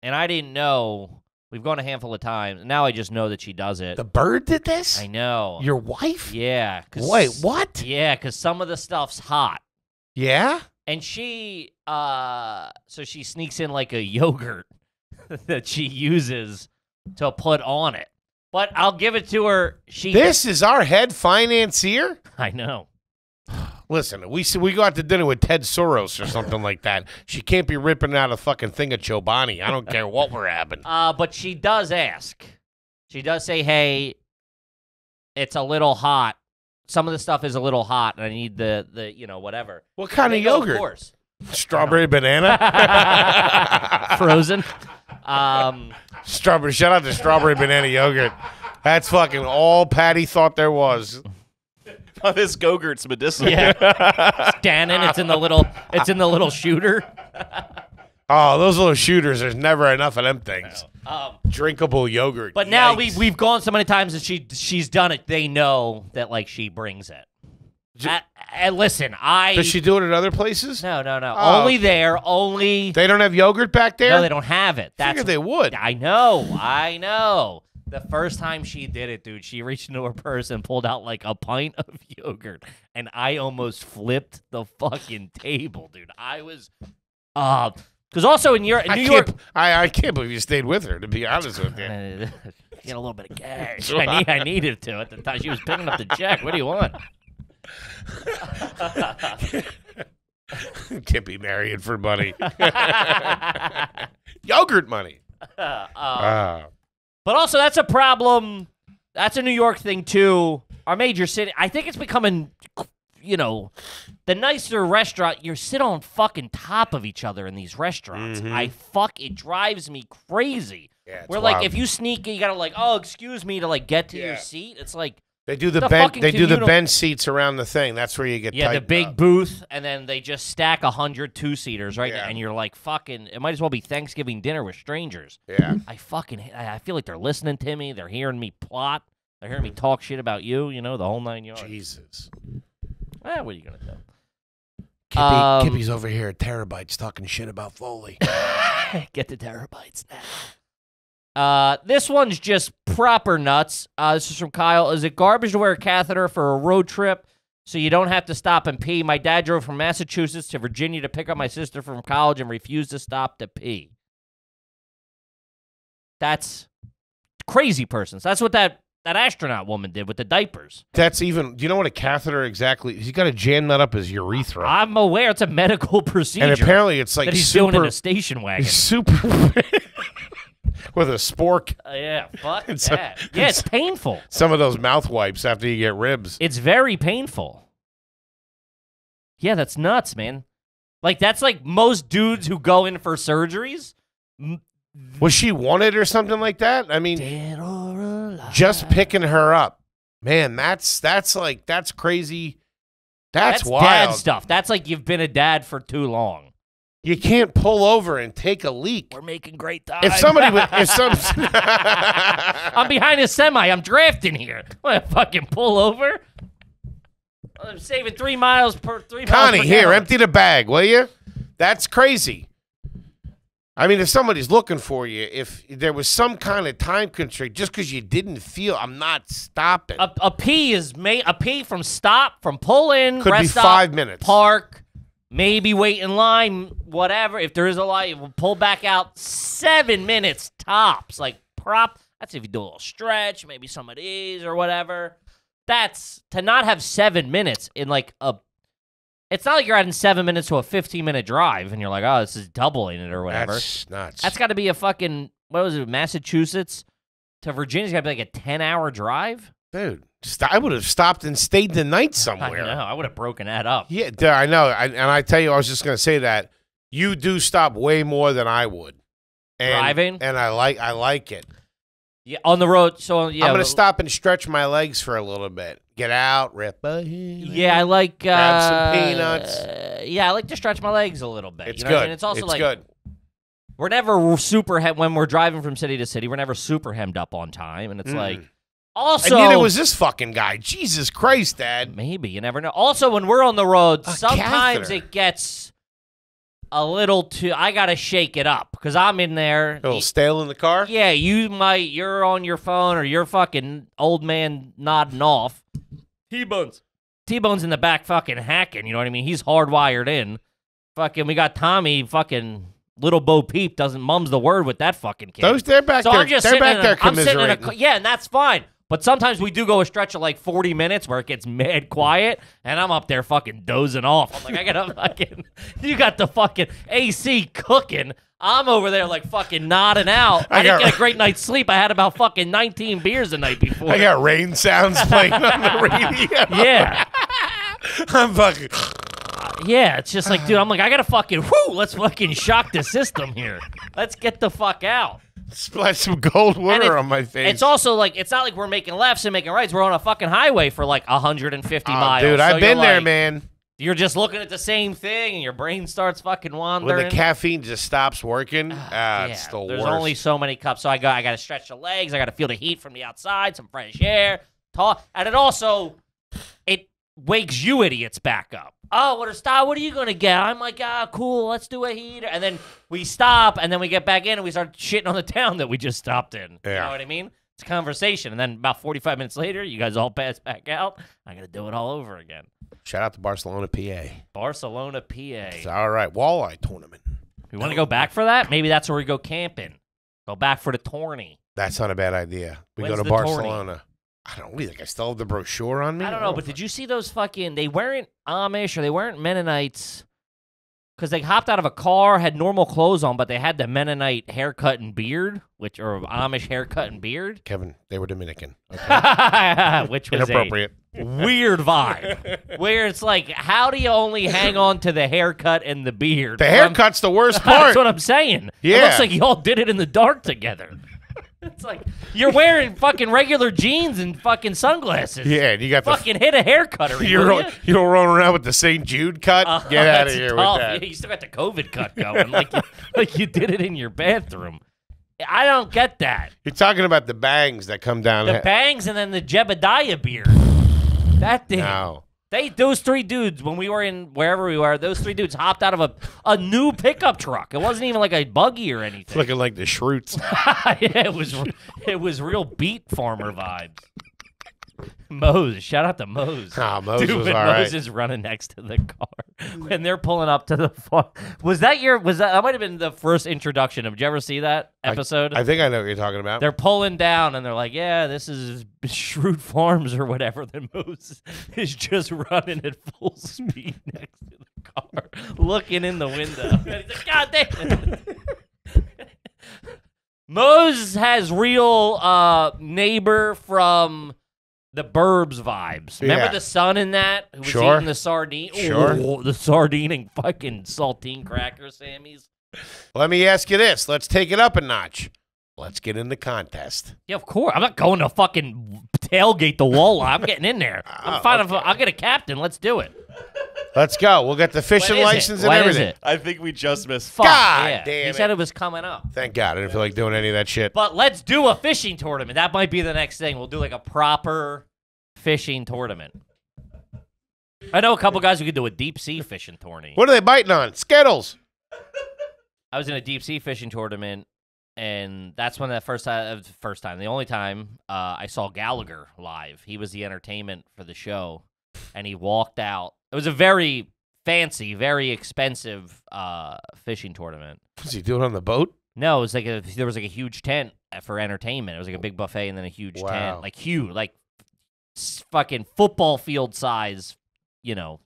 and I didn't know. We've gone a handful of times. Now I just know that she does it. The bird did this. I know. Your wife? yeah. Wait, what? Yeah, because some of the stuff's hot. Yeah. And she, uh, so she sneaks in like a yogurt [LAUGHS] that she uses to put on it. But I'll give it to her. She, This is our head financier. [LAUGHS] I know. Listen, we we go out to dinner with Ted Soros or something like that. She can't be ripping out a fucking thing of Chobani. I don't care what we're having. [LAUGHS] Uh, but she does ask. She does say, "Hey, it's a little hot. Some of the stuff is a little hot, and I need the the you know whatever." What kind of yogurt? Of course, Strawberry banana. [LAUGHS] frozen. Um, Strawberry. Shout out to strawberry banana yogurt. That's fucking all Patty thought there was. Oh, this Go-Gurt's medicinal. yeah, [LAUGHS] Scanning. It's in the little. It's in the little shooter. [LAUGHS] Oh, those little shooters. There's never enough of them things. Um, Drinkable yogurt. but now Yikes. we we've gone so many times that she she's done it. They know that like she brings it. J- Uh, and listen, I Does she do it at other places? no no no Oh, only there only They don't have yogurt back there. no they don't have it. That's Figured they would. I know, I know. The first time she did it, dude, she reached into her purse and pulled out like a pint of [LAUGHS] yogurt, and I almost flipped the fucking table, dude. I was, uh, because also in your in I New York, can't. I, I can't believe you stayed with her. To be honest with you. Uh, [LAUGHS] get a little bit of cash. [LAUGHS] I need, I needed to at the time. She was picking up the check. What do you want? [LAUGHS] can't be marrying for money. yogurt money. Uh, Ah. But also, that's a problem. That's a New York thing too. Our major city. I think it's becoming, you know, the nicer restaurant. You sit on fucking top of each other in these restaurants. Mhm. I fuck. It drives me crazy. Yeah, Where like if you sneak, you gotta like, oh, excuse me, to like get to your seat. It's like they do the, the bench, they do the bench seats around the thing. That's where you get yeah, the big up. booth, and then they just stack a hundred two seaters right Yeah. and you're like, fucking, it might as well be Thanksgiving dinner with strangers. Yeah, I fucking, I I feel like they're listening to me. They're hearing me plot. They're hearing me talk shit about you. You know, the whole nine yards. Jesus. Eh, what are you gonna do? Kippy, Um, Kippy's over here at Terabytes talking shit about Foley. [LAUGHS] Get the terabytes now. Uh, this one's just proper nuts. Uh, this is from Kyle. Is it garbage to wear a catheter for a road trip so you don't have to stop and pee? My dad drove from Massachusetts to Virginia to pick up my sister from college and refused to stop to pee. That's crazy persons. That's what that that astronaut woman did with the diapers. That's even. Do you know what a catheter exactly? He's got to jam that up his urethra, I'm aware it's a medical [LAUGHS] procedure and apparently it's like that he's super, doing in a station wagon. super [LAUGHS] with a spork. Uh, yeah, fuck [LAUGHS] that. yeah, it's it's- painful. Some of those mouth wipes after you get ribs. It's very painful. Yeah, that's nuts, man. Like that's like most dudes who go in for surgeries. Was she wanted or something like that? I mean, Dead or alive. just picking her up, man. That's that's like that's crazy. That's, That's wild. dad stuff. That's like you've been a dad for too long. You can't pull over and take a leak. We're making great time. If somebody would, if some, [LAUGHS] [LAUGHS] I'm behind a semi. I'm drafting here. [LAUGHS] I'm fucking pull over. I'm saving three miles per three. miles Connie, per here, empty the bag, will you? That's crazy. I mean, if somebody's looking for you, if there was some kind of time constraint, just because you didn't feel, I'm not stopping. A, a P is ma- a P from stop, from pull in, Could be five minutes. park, maybe wait in line, whatever. If there is a line, we'll pull back out seven minutes tops. Like prop. That's if you do a little stretch, maybe some of these or whatever. That's to not have seven minutes in like a. It's not like you're adding seven minutes to a 15 minute drive and you're like, oh, this is doubling it or whatever. That's nuts. That's got to be a fucking what was it, Massachusetts to Virginia's got to be like a 10 hour drive. dude. I would have stopped and stayed the night [LAUGHS] I somewhere. know. I would have broken that up. Yeah, I know. I, and I tell you, I was just gonna say that you do stop way more than I would. And, Driving? and I like I like it. Yeah, on the road. So yeah, I'm gonna stop and stretch my legs for a little bit. Get out, rip. a. Yeah, I like uh, Grab some peanuts. Yeah, I like to stretch my legs a little bit. it's you know good. I mean? It's also it's like good. we're never super hem- when we're driving from city to city. We're never super hemmed up on time, and it's Mm. like And also neither was this fucking guy. Jesus Christ, Dad. maybe you never know. Also, when we're on the road, A sometimes catheter. it gets a little too. I gotta shake it up because I'm in there. A little stale in the car. Yeah, you might. You're on your phone or you're fucking old man nodding off. T Bones. T Bones in the back fucking hacking. You know what I mean? He's hardwired in. Fucking, we got Tommy. Fucking little Bo Peep doesn't mums the word with that fucking kid. Those they're back so there. I'm just they're sitting back in there a, I'm sitting in a yeah, and that's fine. But sometimes we do go a stretch of like 40 minutes where it gets mad quiet, and I'm up there fucking dozing off. I'm like, I gotta [LAUGHS] fucking, you got the fucking AC cooking. I'm over there like fucking nodding out. I, I didn't got- get a great night's sleep. I had about fucking 19 beers the night before. I got rain sounds playing on the [LAUGHS] radio. yeah, [LAUGHS] I'm fucking. Yeah. It's just like, dude, I'm like, I gotta fucking, whoo, let's fucking shock the system here. Let's get the fuck out. Splash some cold water it- on my face. It's also like it's not like we're making lefts and making rights. We're on a fucking highway for like 150 Oh, miles. dude, So I've been there, like- man. You're just looking at the same thing, and your brain starts fucking wandering. When the caffeine just stops working, ah, yeah, it's the there's worst. only so many cups, so I got I got to stretch the legs. I got to feel the heat from the outside, some fresh air, talk, and it also it wakes you idiots back up. Oh, what a stop! What are you gonna get? I'm like, ah, cool. Let's do a heater, and then we stop, and then we get back in, and we start shitting on the [LAUGHS] town that we just stopped in. You Yeah. know what I mean? It's a conversation, and then about 45 minutes later, you guys all pass back out. I got to do it all over again. Shout out to Barcelona, PA. Barcelona, PA. It's all right. Walleye tournament. We want to go back for that? Maybe that's where we go camping. Go back for the tourney. That's not a bad idea. We When's go to Barcelona. tourney? I don't. Do think? I still have the brochure on me. I don't know, but did you see those fucking? They weren't Amish or they weren't Mennonites because they hopped out of a car, had normal clothes on, but they had the Mennonite haircut and beard, which or Amish haircut and beard, Kevin, they were Dominican. Okay. [LAUGHS] which was Inappropriate. weird vibe. [LAUGHS] where it's like, how do you only hang on to the haircut and the beard? The haircut's the worst [LAUGHS] part. That's what I'm saying. It looks like y'all did it in the dark together. [LAUGHS] It's like you're wearing fucking regular jeans and fucking sunglasses. Yeah, and you got the Fucking hit a haircutter. [LAUGHS] you're ya? you don't run around with the St. Jude cut. Uh, Get [LAUGHS] out of here tough. with that. Yeah, you still got the COVID cut going, like you, like you did it in your bathroom. I don't get that. You're talking about the bangs that come down. The bangs and then the Jebediah beard. [SIGHS] That thing. no. They those three dudes when we were in wherever we were, those three dudes hopped out of a, a new pickup truck. It wasn't even like a buggy or anything. Looking like the Schrutes. [LAUGHS] yeah, it was it was real beat farmer vibes. [LAUGHS] Mose, shout out to Mose. Ah, Mose Dude, was when all Mose right. is running next to the car [LAUGHS] when they're pulling up to the farm. Was that your? Was that that might have been the first introduction? Did you ever see that episode? I think I know what you're talking about. they're pulling down and they're like, "Yeah, this is Schrute Farms or whatever." Then Mose [LAUGHS] is just running at full speed next to the car, looking in the window. And he's like, "God damn!" it." Mose has real uh, neighbor from the Burbs vibes. Remember Yeah. the son in that who was Sure. eating the sardine? Sure. Oh, the sardine and fucking saltine cracker, Sammy's. Let me ask you this. Let's take it up a notch. Let's get in the contest. Yeah, of course. I'm not going to fucking tailgate the wall. I'm getting in there. [LAUGHS] I'm Oh, fine. I'll get a captain. Let's do it. Let's go. We'll get the fishing What is it? license and What is everything. it? I think we just missed. Fuck, God yeah. damn He it. said it was coming up. Thank God. I didn't feel like doing any of that shit. But let's do a fishing tournament. That might be the next thing. We'll do like a proper fishing tournament. I know a couple guys who could do a deep sea fishing tournament. What are they biting on? Skittles. I was in a deep sea fishing tournament, and that's when that first time, first time, the only time uh, I saw Gallagher live. He was the entertainment for the show, and he walked out. It was a very fancy, very expensive uh, fishing tournament. What's he doing on the boat? No, it was like a, there was like a huge tent for entertainment. It was like a big buffet and then a huge Wow. tent, like huge, like fucking football field size, you know,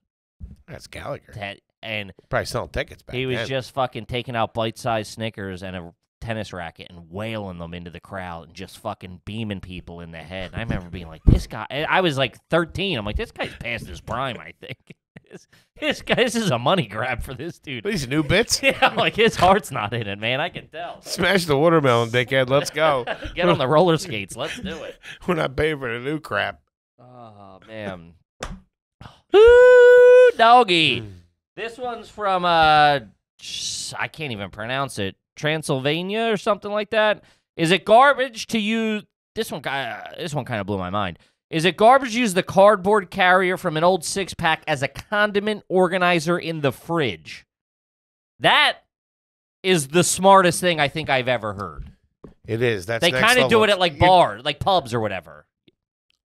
That's Gallagher. tent. And Probably selling tickets back he was then. just fucking taking out bite-sized Snickers and a tennis racket and wailing them into the crowd and just fucking beaming people in the head. And I remember being like, "This guy." I was like 13. I'm like, "This guy's past his prime." I think. [LAUGHS] This, this guy, this is a money grab for this dude. These new bits. [LAUGHS] Yeah, I'm like his heart's not in it, man. I can tell. Smash the watermelon, dickhead. Let's go. [LAUGHS] Get on the roller skates. Let's do it. We're not paying for the new crap. Oh man. Ooh, [GASPS] doggy. This one's from uh I can't even pronounce it. Transylvania or something like that. Is it garbage to use this one guy this one kind of blew my mind. Is it garbage to use the cardboard carrier from an old six pack as a condiment organizer in the fridge? That is the smartest thing I think I've ever heard. It is. That's they kind of do it at like You- bars, like pubs or whatever.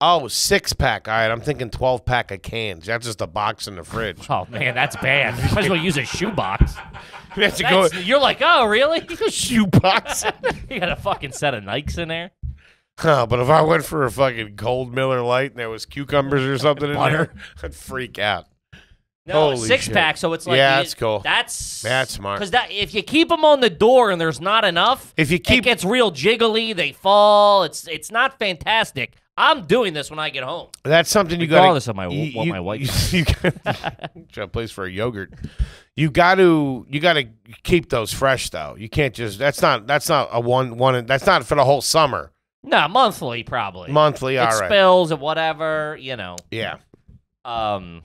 Oh, six pack. All right, I'm thinking 12 pack of cans. That's just a box in the fridge. Oh man, that's bad. You might as well use a shoebox. [LAUGHS] Have to go That's- you're like, oh really? [LAUGHS] shoe box. [LAUGHS] you got a fucking set of Nikes in there. Huh, but if I went for a fucking cold Miller Lite and there was cucumbers or something in Butter. there, I'd freak out. No, Holy six shit. pack. So it's like Yeah, you- that's cool. That's That's smart. Because that if you keep them on the door and there's not enough, If you keep- it gets real jiggly. They fall. It's it's not fantastic. I'm doing this when I get home. that's something you got Regardless of my you, what my wife. You, you got a [LAUGHS] place for a yogurt. You got to you got to keep those fresh though. You can't just that's not that's not a one one that's not for the whole summer. No, monthly probably. Monthly, it all right. spills or whatever. You know. Yeah. Um,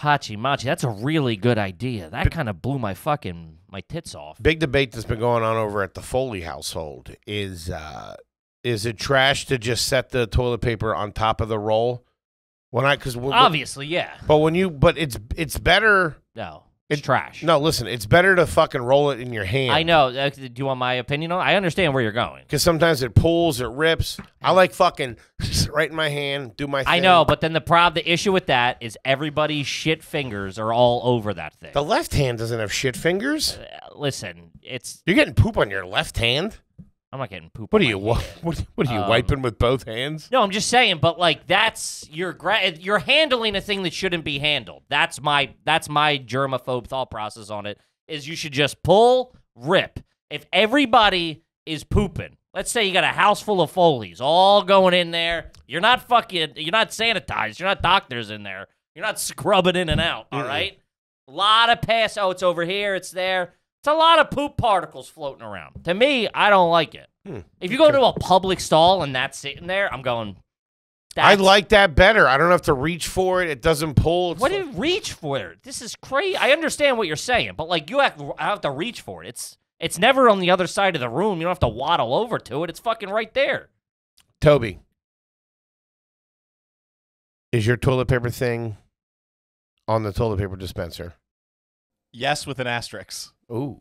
Hachi Machi, that's a really good idea. That kind of blew my fucking my tits off. Big debate that's been going on over at the Foley household is uh is it trash to just set the toilet paper on top of the roll? When I cuz Obviously, yeah. but when you but it's it's better No, it's It- trash. No, listen, it's better to fucking roll it in your hand. I know. Uh, Do you want my opinion on? I understand where you're going. Because sometimes it pulls, it rips. I like fucking [LAUGHS] right in my hand, do my thing. I know, but then the prob the issue with that is everybody's shit fingers are all over that thing. the left hand doesn't have shit fingers. Uh, Listen, it's You're getting poop on your left hand. I'm not getting poop. What are you? [LAUGHS] What, what, are you Um, wiping with both hands? No, I'm just saying, but like that's you're gra- you're handling a thing that shouldn't be handled. That's my that's my germaphobe thought process on it. Is you should just pull, rip. If everybody is pooping, let's say you got a house full of Foleys, all going in there. You're not fucking. You're not sanitized. You're not doctors in there. You're not scrubbing in and out. All right. A lot of pass. Oh, it's over here. It's there. It's a lot of poop particles floating around. To me, I don't like it. Hmm. If you go to a public stall and that's sitting there, I'm going. I like that better. I don't have to reach for it. It doesn't pull. It's What do like- you reach for it? This is crazy. I understand what you're saying, but like you have, I have to reach for it. It's it's never on the other side of the room. You don't have to waddle over to it. It's fucking right there. Toby, is your toilet paper thing on the toilet paper dispenser? Yes, with an asterisk. Ooh,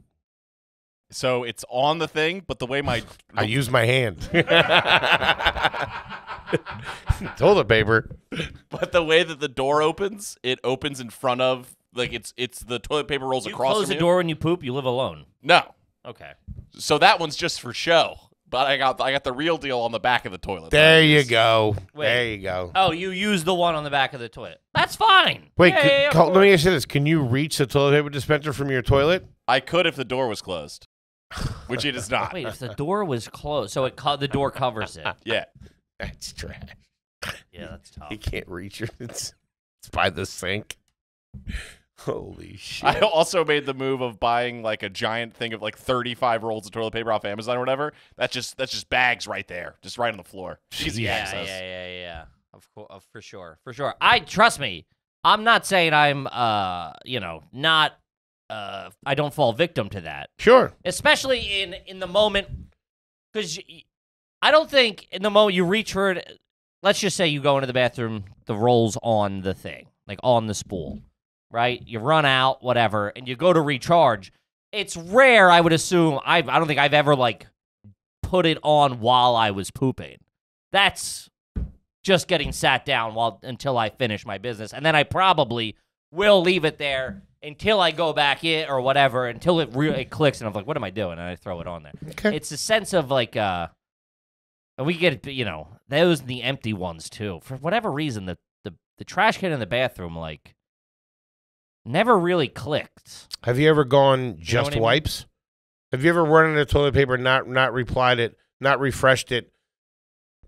So it's on the thing, but the way my I use my hand. [LAUGHS] toilet paper. but the way that the door opens, it opens in front of like it's it's the toilet paper rolls You across close from the you. door when you poop. You live alone. No. Okay. So that one's just for show. But I got I got the real deal on the back of the toilet. There you go. Wait. There you go. Oh, you use the one on the back of the toilet. That's fine. Wait, Yeah, c- yeah, yeah, of Col- let me ask you this: Can you reach the toilet paper dispenser from your toilet? I could if the door was closed, which it is not. Wait, if the door was closed, so it co- the door covers it. [LAUGHS] Yeah. That's trash. Yeah, that's tough. You can't reach it. It's, it's by the sink. Holy shit! I also made the move of buying like a giant thing of like 35 rolls of toilet paper off Amazon or whatever. That's just that's just bags right there, just right on the floor. [LAUGHS] Easy yeah, access. yeah, yeah, yeah. Of course, for sure, for sure. I trust me. I'm not saying I'm, uh, you know, not. Uh, I don't fall victim to that, sure. especially in in the moment, because I don't think in the moment you reach for it. Let's just say you go into the bathroom, the rolls on the thing, like on the spool, right? You run out, whatever, and you go to recharge. It's rare, I would assume. I I don't think I've ever like put it on while I was pooping. That's just getting sat down while until I finish my business, and then I probably will leave it there until I go back in or whatever until it re- it clicks, and I'm like, what am I doing? And I throw it on there. Okay. It's a sense of like, uh, and we get you know those the empty ones too. For whatever reason, the the the trash can in the bathroom like never really clicked. Have you ever gone know just I mean? wipes? Have you ever run into toilet paper, not not replied it, not refreshed it,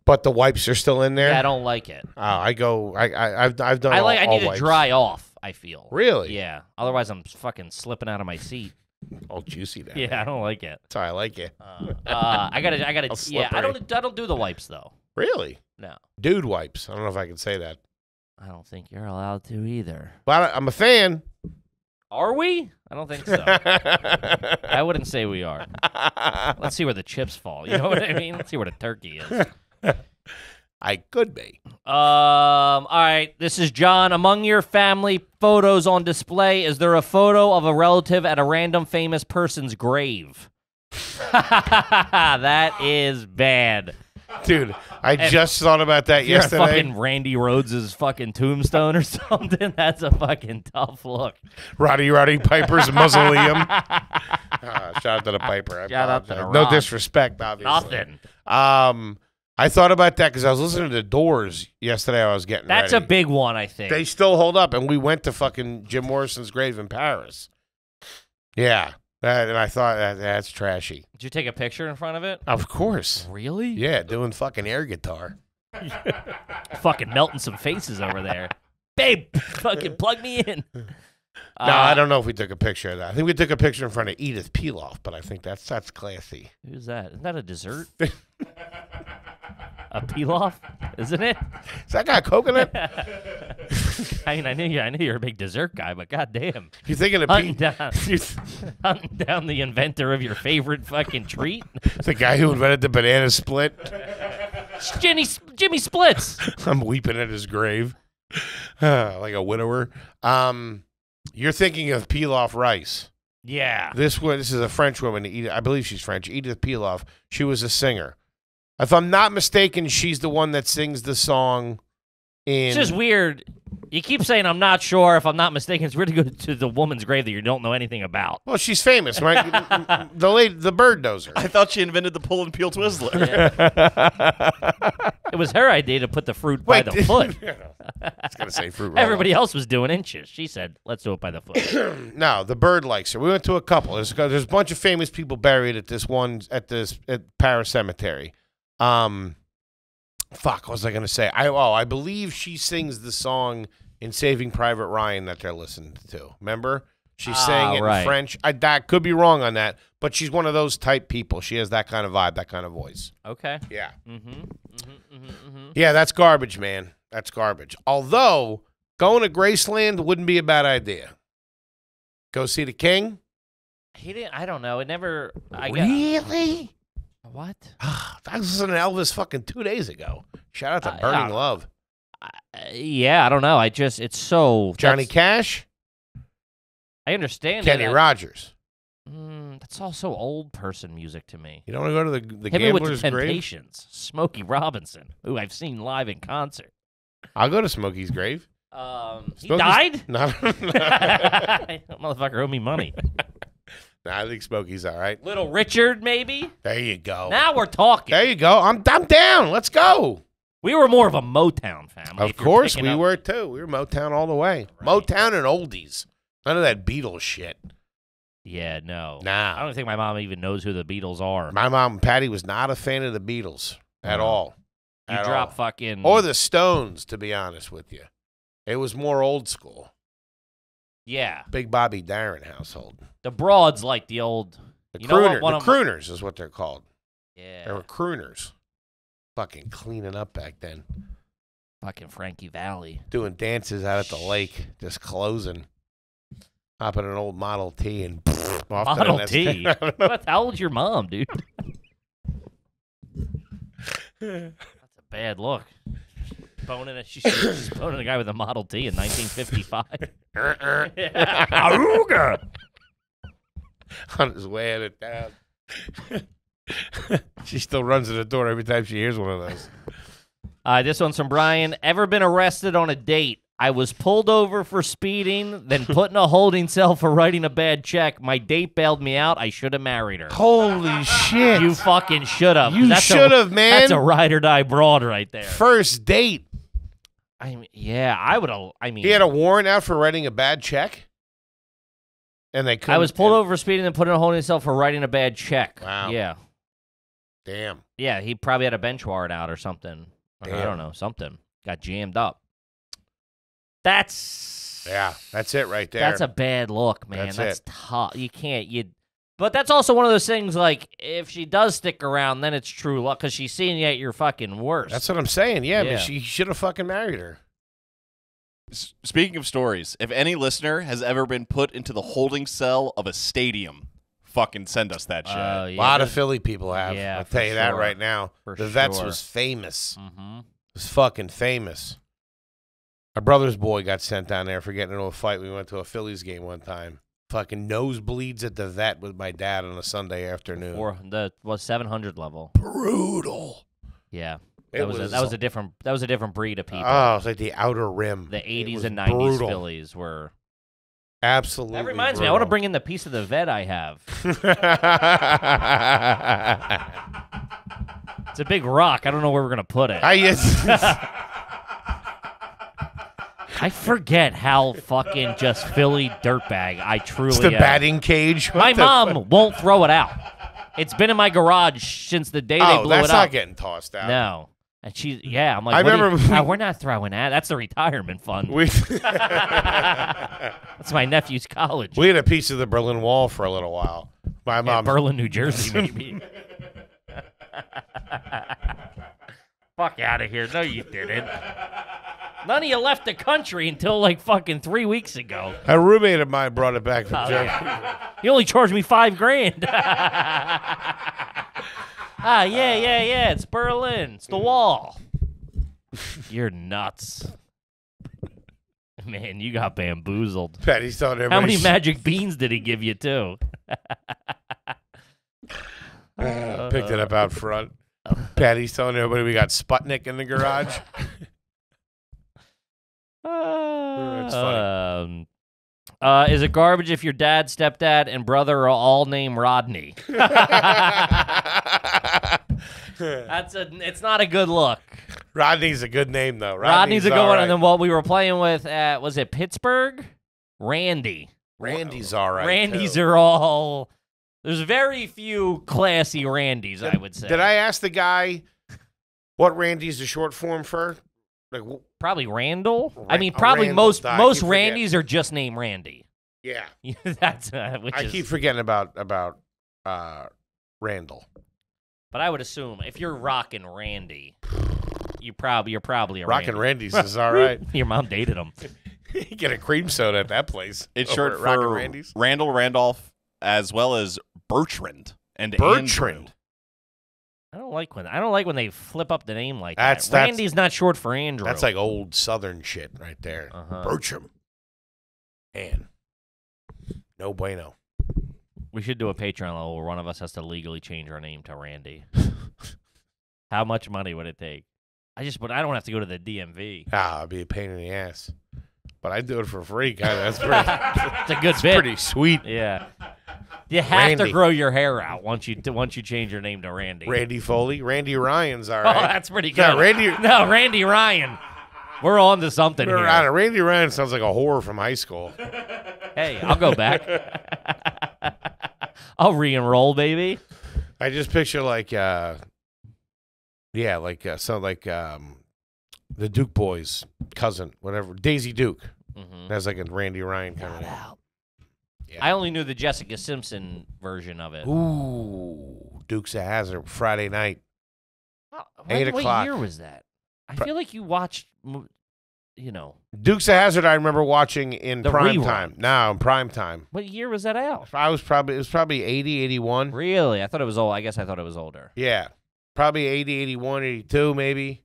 but the wipes are still in there? Yeah, I don't like it. Oh, I go. I, I I've I've done. I like. All, I need to wipes. dry off. I feel. Really? Yeah. Otherwise, I'm fucking slipping out of my seat. [LAUGHS] All juicy now. Yeah, I don't like it. That's how I like it. Uh, uh, I gotta. I gotta. [LAUGHS] All Yeah, I don't. I don't do the wipes though. Really? No, Dude wipes. I don't know if I can say that, I don't think you're allowed to either. but I'm a fan. Are we? I don't think so. I [LAUGHS] I wouldn't say we are. Let's see where the chips fall. You know what I mean? Let's see where the turkey is. I could be. Um. All right. This is John. Among your family photos on display, is there a photo of a relative at a random famous person's grave? [LAUGHS] that is bad. Dude, I And just thought about that You're yesterday. fucking Randy Rhoads' fucking tombstone or [LAUGHS] something. That's a fucking tough look. Roddy Roddy Piper's [LAUGHS] mausoleum. Ah, shout out to the Piper. I Shout out to the apologize. No disrespect, obviously. Nothing. Um, I thought about that because I was listening to the Doors yesterday. I was getting That's a big one, I think. They still hold up, and we went to fucking Jim Morrison's grave in Paris. Yeah, that, and I thought that, that's trashy. Did you take a picture in front of it? Of course. Really? Yeah, doing fucking air guitar. [LAUGHS] Fucking melting some faces over there. Babe, fucking plug me in. [LAUGHS] No, Uh, I don't know if we took a picture of that. I think we took a picture in front of Edith Piaf, but I think that's that's classy. Who's that? Isn't that a dessert? [LAUGHS] a pilaf, isn't it? Is that guy coconut? [LAUGHS] I mean, I knew you. I knew you're a big dessert guy, but goddamn, you're thinking of hunting P- down, [LAUGHS] [LAUGHS] hunting down the inventor of your favorite fucking treat, the guy who invented the banana split? Jimmy Jimmy Splits. I'm weeping at his grave, [SIGHS] like a widower. Um, you're thinking of Pilaf Rice. Yeah, This one, this is a French woman. I believe she's French. Edith Piaf. She was a singer. If I'm not mistaken, she's the one that sings the song. In it's just weird. You keep saying I'm not sure. If I'm not mistaken, it's weird to go to the woman's grave that you don't know anything about. well, she's famous, right? [LAUGHS] the lady, the bird knows her. I thought she invented the pull and peel Twizzler. It was her idea to put the fruit Wait, by the foot. [LAUGHS] I was gonna say fruit. roll-up. Everybody else was doing inches. She said, "Let's do it by the foot." [CLEARS THROAT] No, the bird likes her. We went to a couple. There's there's a bunch of famous people buried at this one at this at Paris Cemetery. Um, fuck, what was I gonna say? I oh, I believe she sings the song in Saving Private Ryan that they're listening to. Remember? She's Ah, saying it right. in French. I that could be wrong on that, but she's one of those type people. She has that kind of vibe, that kind of voice. Okay. Yeah. Mm-hmm. Mm-hmm. Mm-hmm. mm-hmm. Yeah, that's garbage, man. That's garbage. Although going to Graceland wouldn't be a bad idea. Go see the king. He didn't. I don't know. It never. I really? What? [SIGHS] I was listening to Elvis fucking two days ago. Shout out to Uh, Burning yeah. Love. Uh, yeah, I don't know. I just. It's so. Johnny Cash, I understand. Kenny it. Rogers. Mm, that's also old person music to me. You don't want to go to the, the Hit me with the gambler's grave? Temptations, Smokey Robinson, who I've seen live in concert. I'll go to Smokey's grave. Um, he Smokey's- died. [LAUGHS] No, [LAUGHS] Motherfucker owed me money. [LAUGHS] I think Smokey's all right. Little Richard, maybe. There you go. Now we're talking. There you go. I'm I'm down. Let's go. We were more of a Motown family. Of course we up- were too. We were Motown all the way. Right. Motown and oldies. None of that Beatles shit. Yeah, no. Nah. I don't think my mom even knows who the Beatles are. My mom Patty was not a fan of the Beatles at No. all. you At drop all. fucking. Or the Stones, to be honest with you. It was more old school. Yeah, Big Bobby Darin household. the broads like the old. The You know what? The of my- crooners is what they're called. Yeah. They were crooners. Fucking cleaning up back then. fucking Frankie Valli. Doing dances out at the lake, just closing. Hopping an old Model T and [LAUGHS] off Model T. [LAUGHS] I don't know. What? How old's your mom, dude? [LAUGHS] That's a bad look. Boning a, she's, she's boning a guy with a Model T in 1955. Aruga. [LAUGHS] on his way out of town. [LAUGHS] she still runs to the door every time she hears one of those. Uh, this one's from Brian. Ever been arrested on a date? I was pulled over for speeding, then put in a holding cell for writing a bad check. My date bailed me out. I should have married her. Holy shit. You fucking should have. You should have, man. That's a ride or die broad right there. First date. I mean, yeah, I would. I mean, He had a warrant out for writing a bad check. And they couldn't. I was pulled over for speeding and put in a holding cell for writing a bad check. Wow. Yeah. Damn. Yeah, he probably had a bench warrant out or something. I don't know, something. Got jammed up. That's Yeah, that's it right there. That's a bad look, man. That's That's, tough. You can't you but that's also one of those things like if she does stick around, then it's true luck because she's seeing you at your fucking worst. That's what I'm saying. Yeah, Yeah. but she should have fucking married her. S- Speaking of stories, if any listener has ever been put into the holding cell of a stadium, fucking send us that shit. Uh, A lot of Philly people have. Yeah, I'll tell you that right now. For the Vets sure. was famous. Mhm. was fucking famous. My brother's boy got sent down there for getting into a fight. We went to a Phillies game one time. Fucking nosebleeds at the vet with my dad on a Sunday afternoon. Or the was seven hundred level. Brutal. Yeah. It That was, a, that was a different that was a different breed of people. Oh, it's like the outer rim. the eighties and nineties brutal. Phillies were Absolutely. That reminds me, I want to bring in the piece of the vet I have. [LAUGHS] It's a big rock. I don't know where we're gonna put it. I yes. [LAUGHS] [LAUGHS] I forget how fucking just Philly dirtbag I truly it's the am. batting cage. My What the mom fuck? won't throw it out. It's been in my garage since the day they blew it up. Oh, that's not getting tossed out. no. And she, yeah, I'm like, I do you- remember- [LAUGHS] Ah, we're not throwing that. That's the retirement fund. We [LAUGHS] [LAUGHS] That's my nephew's college. we had a piece of the Berlin Wall for a little while. My Yeah, mom. Berlin, New Jersey, maybe. Fuck out of here. No, you didn't. None of you left the country until like fucking three weeks ago. A roommate of mine brought it back from Oh, Germany. You only charged me five grand. [LAUGHS] ah, yeah, yeah, yeah. It's Berlin. It's the wall. You're nuts. Man, you got bamboozled. Patty's telling How many magic beans did he give you, too? Picked it up out front. [LAUGHS] Patty's telling everybody we got Sputnik in the garage. [LAUGHS] That's funny. Um, uh, is it garbage if your dad, stepdad, and brother are all named Rodney? [LAUGHS] That's a. It's not a good look. Rodney's a good name though. Rodney's, a good all one. right. And then what we were playing with at was it Pittsburgh? Randy. Randy's all right. Randy's too. are all. There's very few classy Randys, I would say. Did I ask the guy what Randy's the short form for? Like, wh- Probably Randall. I mean, probably Randall most died, most you forget. Randys are just named Randy. Yeah. [LAUGHS] That's uh, which I is. keep forgetting about about uh, Randall. but I would assume if you're rocking Randy, you probably you're probably a Rockin' Randy. Randy's is [LAUGHS] all right. Your mom dated him. [LAUGHS] you get a cream soda at that place. It's short at Rockin' for Randy's. Randall Randolph as well as Bertrand and Bertrand. Andrew. I don't like when I don't like when they flip up the name like That's- that. that's- Randy's not short for Andrew. That's like old Southern shit right there. Uh-huh. Bertram. Man. No bueno. we should do a Patreon level where one of us has to legally change our name to Randy. [LAUGHS] How much money would it take? I just, but I don't have to go to the DMV. Ah, it'd be a pain in the ass. But I do it for free, kind of. That's pretty, [LAUGHS] it's a good it's bit. pretty sweet. Yeah. You have to grow your hair out once you once you change your name to Randy. Randy Foley. Randy Ryan's all [LAUGHS] Oh, that's pretty good. No, Randy- [LAUGHS] No, Randy Ryan. We're on to something No, here. I don't- Randy Ryan sounds like a whore from high school. Hey, I'll go back. I'll re-enroll, baby. I just picture like, uh, yeah, like uh, so like um, the Duke boys cousin, whatever, Daisy Duke. hmm That's like a Randy Ryan kind of. out. Yeah. I only knew the Jessica Simpson version of it. Ooh, Dukes of Hazzard Friday night. How- eight when- o'clock. What year was that? I Pro- feel like you watched, you know, Dukes of Hazzard. I remember watching in The prime rerun. time. Now in prime time. what year was that out? I was probably it was probably 80, 81. Really? I thought it was old. I guess I thought it was older. Yeah, probably 80, 81, 82 maybe.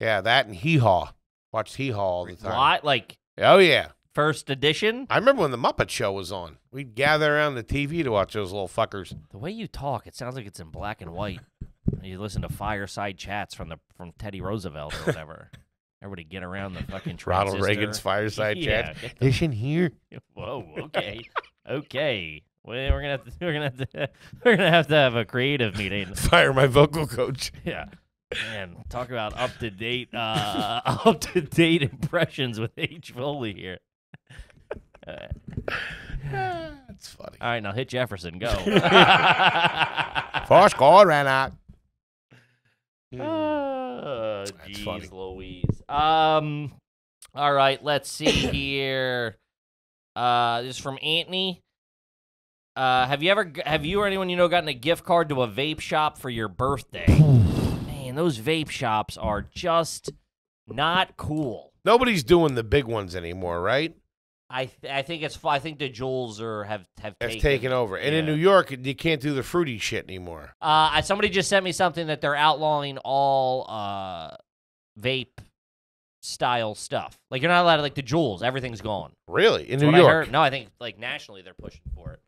Yeah, that and Hee Haw. Watched Hee Haw all the time. What? Like Oh yeah, first edition? I remember when the Muppet Show was on. We'd gather around the TV to watch those little fuckers. The way you talk, it sounds like it's in black and white. you listen to fireside chats from the from Teddy Roosevelt or whatever. [LAUGHS] Everybody get around the fucking Ronald. Reagan's fireside [LAUGHS] yeah, chat. the- here. [LAUGHS] Whoa. Okay. okay. Well, we're gonna have to, we're gonna have to, we're gonna have to have a creative meeting. Fire my vocal coach. Yeah. Man, talk about up to date, uh, [LAUGHS] up to date impressions with H Foley here. Uh, That's funny. all right, now hit Jefferson. Go. [LAUGHS] [LAUGHS] First score ran out. Oh, That's funny. jeez, Louise. Um, all right, let's see [COUGHS] here. Uh, this is from Anthony. Uh, have you ever, have you or anyone you know gotten a gift card to a vape shop for your birthday? Man, those vape shops are just not cool. Nobody's doing the big ones anymore, right? I th- I think it's I think the Juuls are have have Have taken, taken over. And in yeah. New York, you can't do the fruity shit anymore. Uh, I- somebody just sent me something that they're outlawing all uh vape style stuff. Like you're not allowed to like the Juuls. Everything's gone. Really? In That's New what I York? heard. No, I think like nationally they're pushing for it.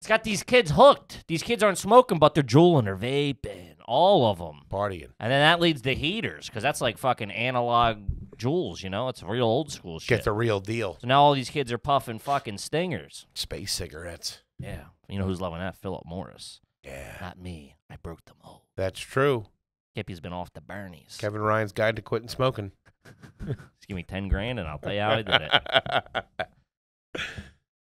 It's got these kids hooked. These kids aren't smoking, but they're juuling or vaping. All of them. Partying. And then that leads to heaters because that's like fucking analog Juuls. You know, it's real old school shit. Get the real deal. so now all these kids are puffing fucking stingers. Space cigarettes. Yeah. You know who's loving that? Philip Morris. Yeah. Not me. I broke the mold. That's true. Hippie's been off the Bernies. Kevin Ryan's guide to quitting smoking. [LAUGHS] Just give me 10 grand and I'll tell you how I did it. [LAUGHS]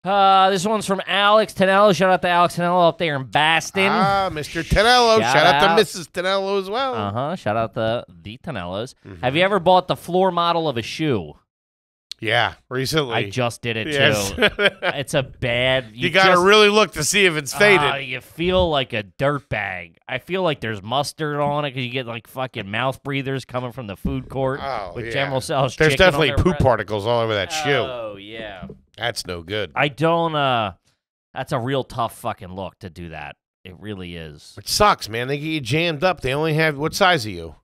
Uh, this one's from Alex Tonello. Shout out to Alex Tonello up there in Baston. ah, Mr. Tonello. Shout Shout, out. out. to Mrs. Tonello as well. Uh huh. Shout out to the Tonellos. Mhm. Have you ever bought the floor model of a shoe? Yeah, recently. I just did it yes. too. [LAUGHS] It's a bad. you got to really look to see if it's faded. Ah, you feel like a dirt bag. I feel like there's mustard on it because you get like fucking mouth breathers coming from the food court Oh, with yeah. General Tso's There's definitely poop breath. particles all over that shoe. Oh yeah. That's no good. I don't. uh That's a real tough fucking look to do that. It really is. It sucks, man. They get you jammed up. They only have what size are you?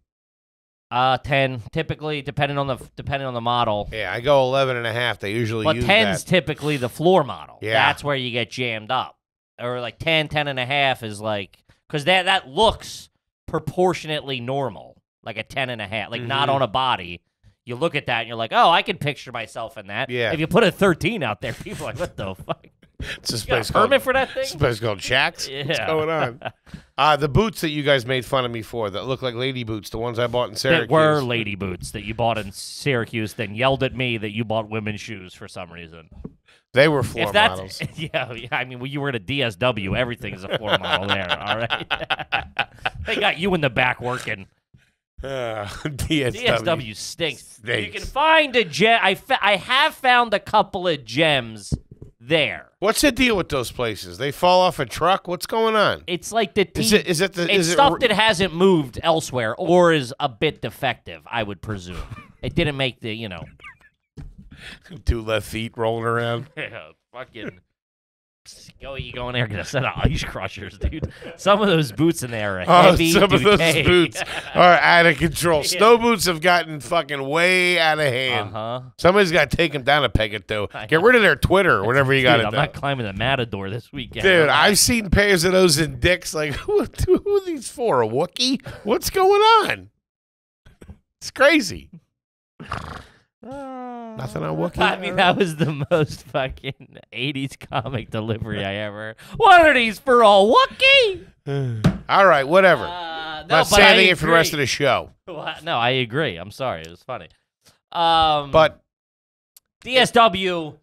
Uh, ten typically, depending on the depending on the model. Yeah, I go 11 and a half. They usually But use ten's that. typically the floor model. Yeah. That's where you get jammed up. Or like 10, 10 and a half is like because that that looks proportionately normal, like a ten and a half, like not Mhm. on a body. You look at that and you're like, oh, I can picture myself in that. Yeah. If you put a thirteen out there, [LAUGHS] people are like, what the [LAUGHS] fuck? It's this You got place a called, permit for that thing? this place called. [LAUGHS] What's Yeah. going on? Uh, the boots that you guys made fun of me for that look like lady boots, the ones I bought in Syracuse. that were lady boots that you bought in Syracuse, then yelled at me that you bought women's shoes for some reason. They were floor if that's models. yeah, yeah, I mean, well, you were at a DSW, everything is a floor model there. All right, they got you in the back working. Uh, [LAUGHS] DSW. DSW stinks. You can find a gem. I I have found a couple of gems there. What's the deal with those places? They fall off a truck. What's going on? It's like the Is it is it the it's is it stuff that hasn't moved elsewhere or is a bit defective, I would presume. [LAUGHS] it didn't make the, you know, two left feet rolling around? [LAUGHS] yeah, fucking. Go, you go in there, get a set of ice crushers, dude. Some of those boots in there are Oh, heavy. some of those [LAUGHS] boots are out of control. Snow boots have gotten fucking way out of hand. Uh huh. Somebody's got to take them down a peg though. Get rid of their Twitter or whatever you got to I'm do. not climbing the Matador this weekend. Dude, I'm I've seen pairs of those in dicks. Like, [LAUGHS] who, who are these for? A Wookie? What's going on? [LAUGHS] It's crazy. Nothing on Wookie. I mean, that was the most fucking 80s comic delivery I ever. What are these for a Wookie? [SIGHS] All right, whatever. Uh, no, not but saying I for the rest of the show. Well, No, I agree. I'm sorry. It was funny. Um, But DSW.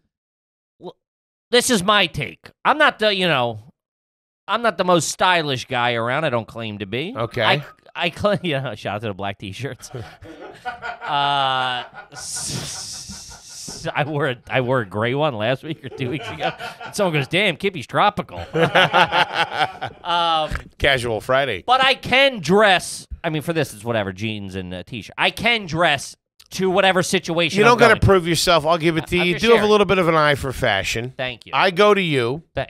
This is my take. I'm not the, you know, I'm not the most stylish guy around. I don't claim to be. Okay. I, I [LAUGHS] you know, shout out to the black t-shirts. [LAUGHS] uh, I wore a, I wore a gray one last week or two weeks ago. And someone goes, "Damn, Kippy's tropical." [LAUGHS] um, casual Friday. but I can dress. I mean, for this, it's whatever jeans and a t-shirt. I can dress to whatever situation. You don't got to prove yourself. I'll give it to I'm you. You do have a little bit of an eye for fashion. Thank you. I go to you. Th-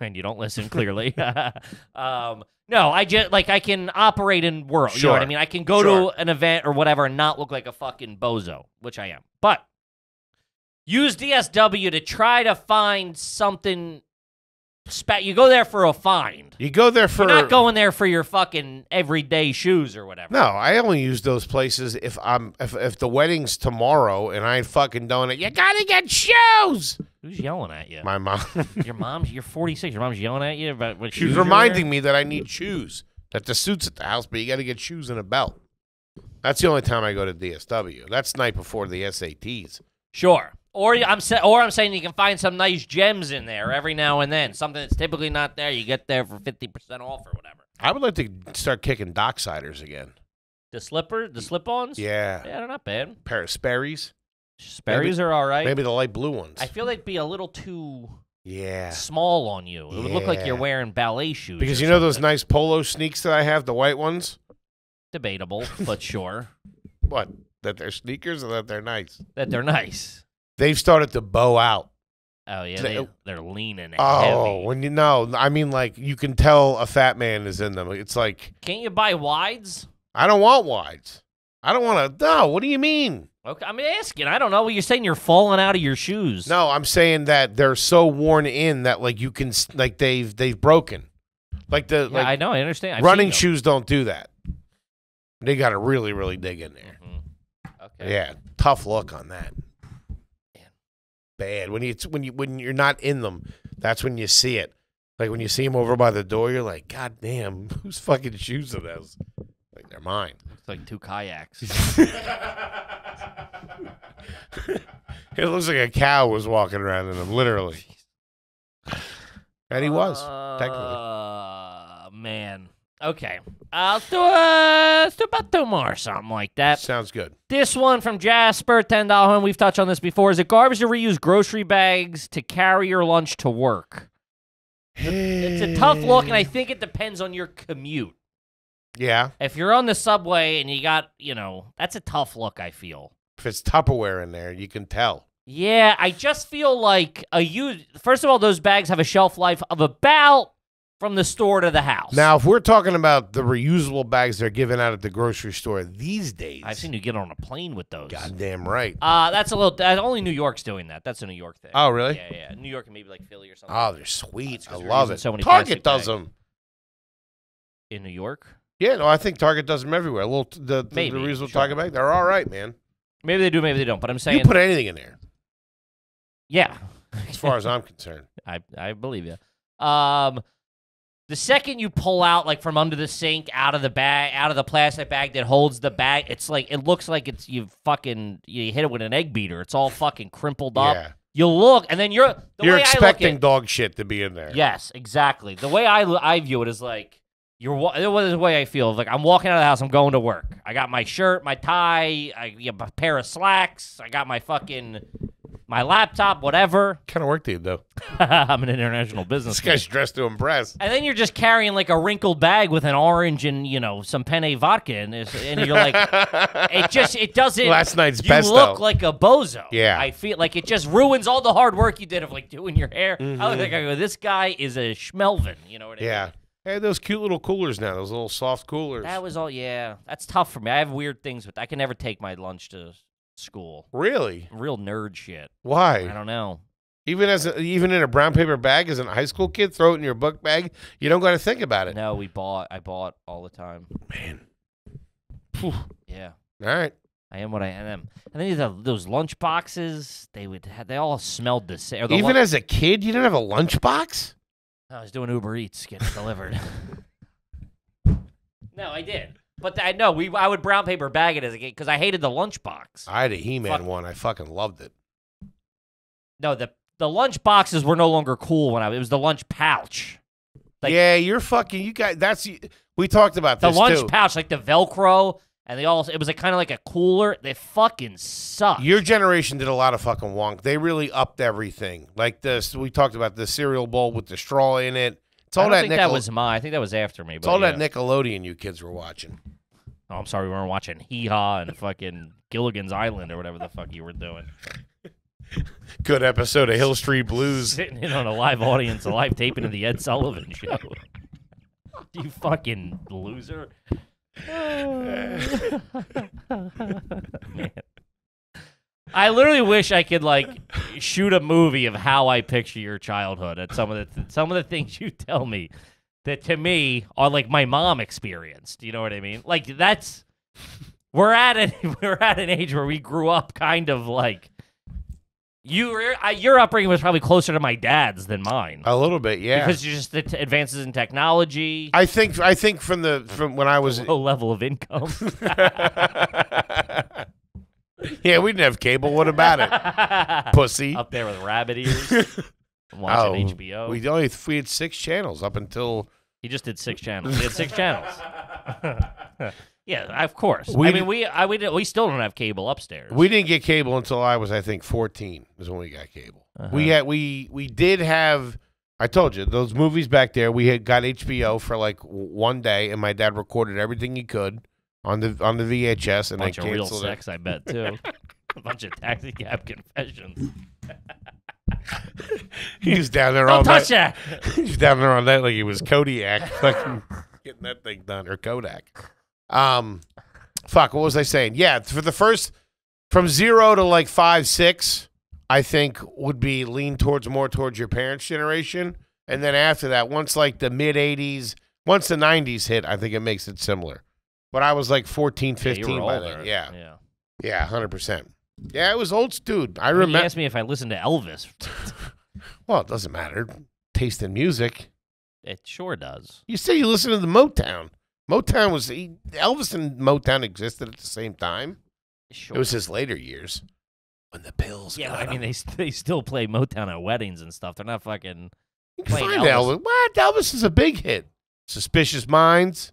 and you don't listen clearly. [LAUGHS] um, no, I just like I can operate in world. You know what I mean? I can go Sure. to an event or whatever and not look like a fucking bozo, which I am. But use DSW to try to find something. Spe- you go there for a find. You go there for. You're not going there for your fucking everyday shoes or whatever. No, I only use those places if I'm if if the wedding's tomorrow and I ain't fucking doing it. You gotta get shoes. Who's yelling at you? My mom. [LAUGHS] your mom's. You're 46. Your mom's yelling at you about what She's reminding me that I need shoes. That the suit's at the house, but you got to get shoes and a belt. That's the only time I go to DSW. That's night before the SATs. Sure. Or I'm sa- or I'm saying you can find some nice gems in there every now and then. Something that's typically not there, you get there for fifty percent off or whatever. I would like to start kicking docksiders again. The slipper, the slip-ons. Yeah, yeah, they're not bad. pair of Sperry's, Sperry's are all right. maybe the light blue ones. I feel they'd be a little too yeah, small on you. It would look like you're wearing ballet shoes. because you know those nice polo sneaks that I have, the white ones. debatable, but sure [LAUGHS] What? That they're sneakers or that they're nice? that they're nice. They've started to bow out. Oh yeah, They- they, they're leaning. Oh, heavy. when you know, I mean, like you can tell a fat man is in them. It's like Can't you buy wides? I don't want wides. I don't want to. No, what do you mean? Okay, I'm asking. I don't know. What you're saying you're falling out of your shoes. No, I'm saying that they're so worn in that like you can like they've they've broken. Like the Yeah, like I know. I understand. I've running shoes don't do that. They got to really really dig in there. Mhm. Okay. Yeah, tough look on that. Man. Bad when you it's when you when you're not in them. That's when you see it. Like when you see them over by the door, you're like, God damn, [LAUGHS] whose fucking shoes are those? They're mine. It's like two kayaks. [LAUGHS] It looks like a cow was walking around in them, literally. And he was technically. Uh, man. Okay. Uh, let's do uh, let's do about two more or something like that. Sounds good. This one from Jasper, ten dollar one. We've touched on this before. Is it garbage to reuse grocery bags to carry your lunch to work? It's a tough look, and I think it depends on your commute. Yeah, If you're on the subway and you got, you know, that's a tough look. I feel. if it's Tupperware in there, you can tell. Yeah, I just feel like a you First of all, those bags have a shelf life of about from the store to the house. Now, if we're talking about the reusable bags they're giving out at the grocery store these days, I've seen you get on a plane with those. Goddamn right. Uh, that's a little. Uh, only New York's doing that. That's a New York thing. Oh, really? Yeah, yeah. New York and maybe like Philly or something. Oh, they're sweet. That's I love it. so many Target does bags. them. in New York. Yeah, no, I think Target does them everywhere. A little the, the, Maybe, the reusable sure. Target bag, they're all right, man. Maybe they do, maybe they don't. But I'm saying, You put anything in there, yeah. as far as [LAUGHS] I'm concerned. I I believe you. Um, the second you pull out like from under the sink, out of the bag, out of the plastic bag that holds the bag, it's like it looks like it's you fucking you hit it with an egg beater. It's all fucking crimpled up. Yeah, You look, and then you're the you're way expecting I look dog shit to be in there. yes, exactly. The way I I view it is like. You're wa- the way- the way I feel like I'm walking out of the house. I'm going to work. I got my shirt, my tie, I got a pair of slacks. I got my fucking my laptop, whatever. kind of work do you do? [LAUGHS] I'm an international business. This guy's dressed to impress. And then you're just carrying like a wrinkled bag with an orange and you know some penne vodka, and, and you're like, [LAUGHS] it just it doesn't. Last night's you pesto. look like a bozo. Yeah. I feel like it just ruins all the hard work you did of like doing your hair. I Mm-hmm. look like I go, this guy is a schmelvin. You know what I mean? Yeah. Hey, those cute little coolers now. Those little soft coolers. That was all. Yeah, that's tough for me. I have weird things with. I can never take my lunch to school. really? Real nerd shit. Why? I don't know. Even as a, even in a brown paper bag as a high school kid, throw it in your book bag. You don't got to think about it. No, we bought. I bought all the time. Man. Phew. Yeah. All right. I am what I am. And then the, those lunch boxes, they would have, they all smelled the same. or the Even as a kid, you didn't have a lunchbox. I was doing Uber Eats, getting [LAUGHS] delivered. [LAUGHS] no, I did. But I know we I would brown paper bag it as a kid because I hated the lunchbox. I had a He-Man Fuck. one. I fucking loved it. No, the the lunch boxes were no longer cool when I it was the lunch pouch. Like- yeah, you're fucking. You got that's. We talked about The lunch too. pouch, like the Velcro, and they all it was like kind of like a cooler. They fucking suck. Your generation did a lot of fucking wonk. They really upped everything. Like this, we talked about the cereal bowl with the straw in it. It's I all don't that think that was mine. I think that was after me. It's But all yeah. that Nickelodeon you kids were watching. Oh, I'm sorry, we weren't watching Hee Haw and fucking Gilligan's Island or whatever the fuck you were doing. [LAUGHS] Good episode of Hill Street Blues. [LAUGHS] Sitting in on a live audience, a live taping of the Ed Sullivan [LAUGHS] show. you fucking loser. [LAUGHS] I literally wish I could like shoot a movie of how I picture your childhood and some of the some of the things you tell me that to me are like my mom experienced. You know what I mean? Like that's we're at an [LAUGHS] we're at an age where we grew up kind of like you were, your upbringing was probably closer to my dad's than mine A little bit, yeah. because you just the t- advances in technology, I think I think from the from when I was [LAUGHS] low level of income. [LAUGHS] yeah, we didn't have cable. What about it, [LAUGHS] pussy? Up there with rabbit ears, oh, watching Oh, HBO. We only we had six channels up until he just did six channels. He had six channels. Yeah, of course. We I mean, we I, we did, we still don't have cable upstairs. we didn't get cable until I was I think fourteen is when we got cable. We Uh-huh. had we we did have. I told you those movies back there. We had got HBO for like one day, and my dad recorded everything he could on the on the VHS, and bunch then of real it. sex, I bet too. [LAUGHS] a bunch of taxi cab confessions. [LAUGHS] He was down there all touch night. that. [LAUGHS] he was down there all night like he was Kodiak, fucking getting that thing done or Kodak. Um, fuck. What was I saying? Yeah, for the first from zero to like five, six, I think would be lean towards more towards your parents' generation, and then after that, once like the mid '80s, once the '90s hit, I think it makes it similar. But I was like 14, 15 were by older. then. Yeah, yeah. yeah, hundred percent. Yeah, it was old, dude. I I remember. you asked me if I listened to Elvis. [LAUGHS] Well, it doesn't matter. Taste in music. It sure does. You say you listen to the Motown. Motown was he, Elvis and Motown existed at the same time. Sure. It was his later years when the pills. yeah, I mean him. they they still play Motown at weddings and stuff. They're not fucking. You can find Elvis. Elvis. What? Elvis is a big hit. Suspicious Minds.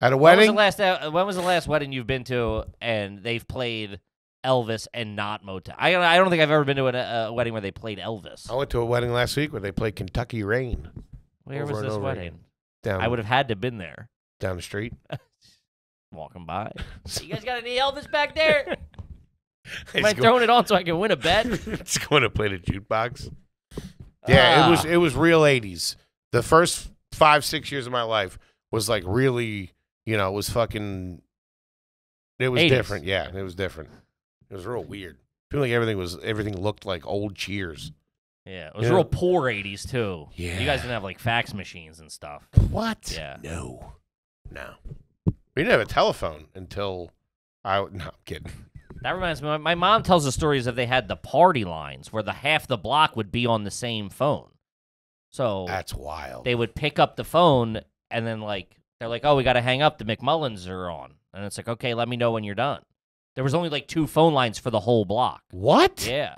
At a When was wedding. the last uh, when was the last wedding you've been to and they've played Elvis and not Motown? I don't- I don't think I've ever been to a, a wedding where they played Elvis. I went to a wedding last week where they played Kentucky Rain Where was this wedding? down. I would have had to have been there. Down the street. [LAUGHS] Walking by. [LAUGHS] you guys got any Elvis back there? [LAUGHS] Am I throwing it on so I can win a bet? it's going to play the jukebox. Yeah, it was Ah. it was real eighties. The first five six years of my life was like really, you know, it was fucking. It was 80s. different. Yeah, it was different. It was real weird. I feel like everything was everything looked like old Cheers. Yeah, it was Yeah. real poor '80s too. Yeah. you guys didn't have like fax machines and stuff. What? Yeah. No. No. We didn't have a telephone until I. [LAUGHS] No, I'm kidding. That reminds me. My, my mom tells the stories of they had the party lines where the half the block would be on the same phone. So That's wild. they would pick up the phone and then like they're like, "Oh, we got to hang up. The McMullins are on." And it's like, "Okay, let me know when you're done." There was only like two phone lines for the whole block. what? Yeah.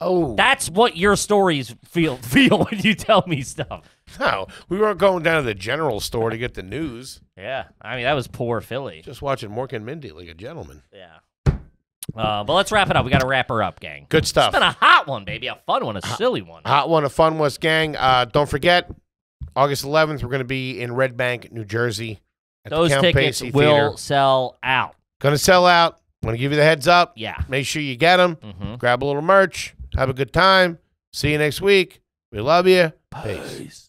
Oh That's what your stories feel [LAUGHS] feel when you tell me stuff. No, we weren't going down to the general store to get the news. Yeah. I mean, that was poor Philly. Just watching Mork and Mindy like a gentleman. Yeah. Uh, but let's wrap it up. We got to wrap her up, gang. Good stuff. It's been a hot one, baby. A fun one, a silly one. Hot one, a fun one, gang. Uh, don't forget, August 11th, we're going to be in Red Bank, New Jersey. At Those the Count tickets Basie will Theater. sell out. Going to sell out. Want to give you the heads up. Yeah. Make sure you get them. Mm-hmm. Grab a little merch. Have a good time. See you next week. We love you. Peace.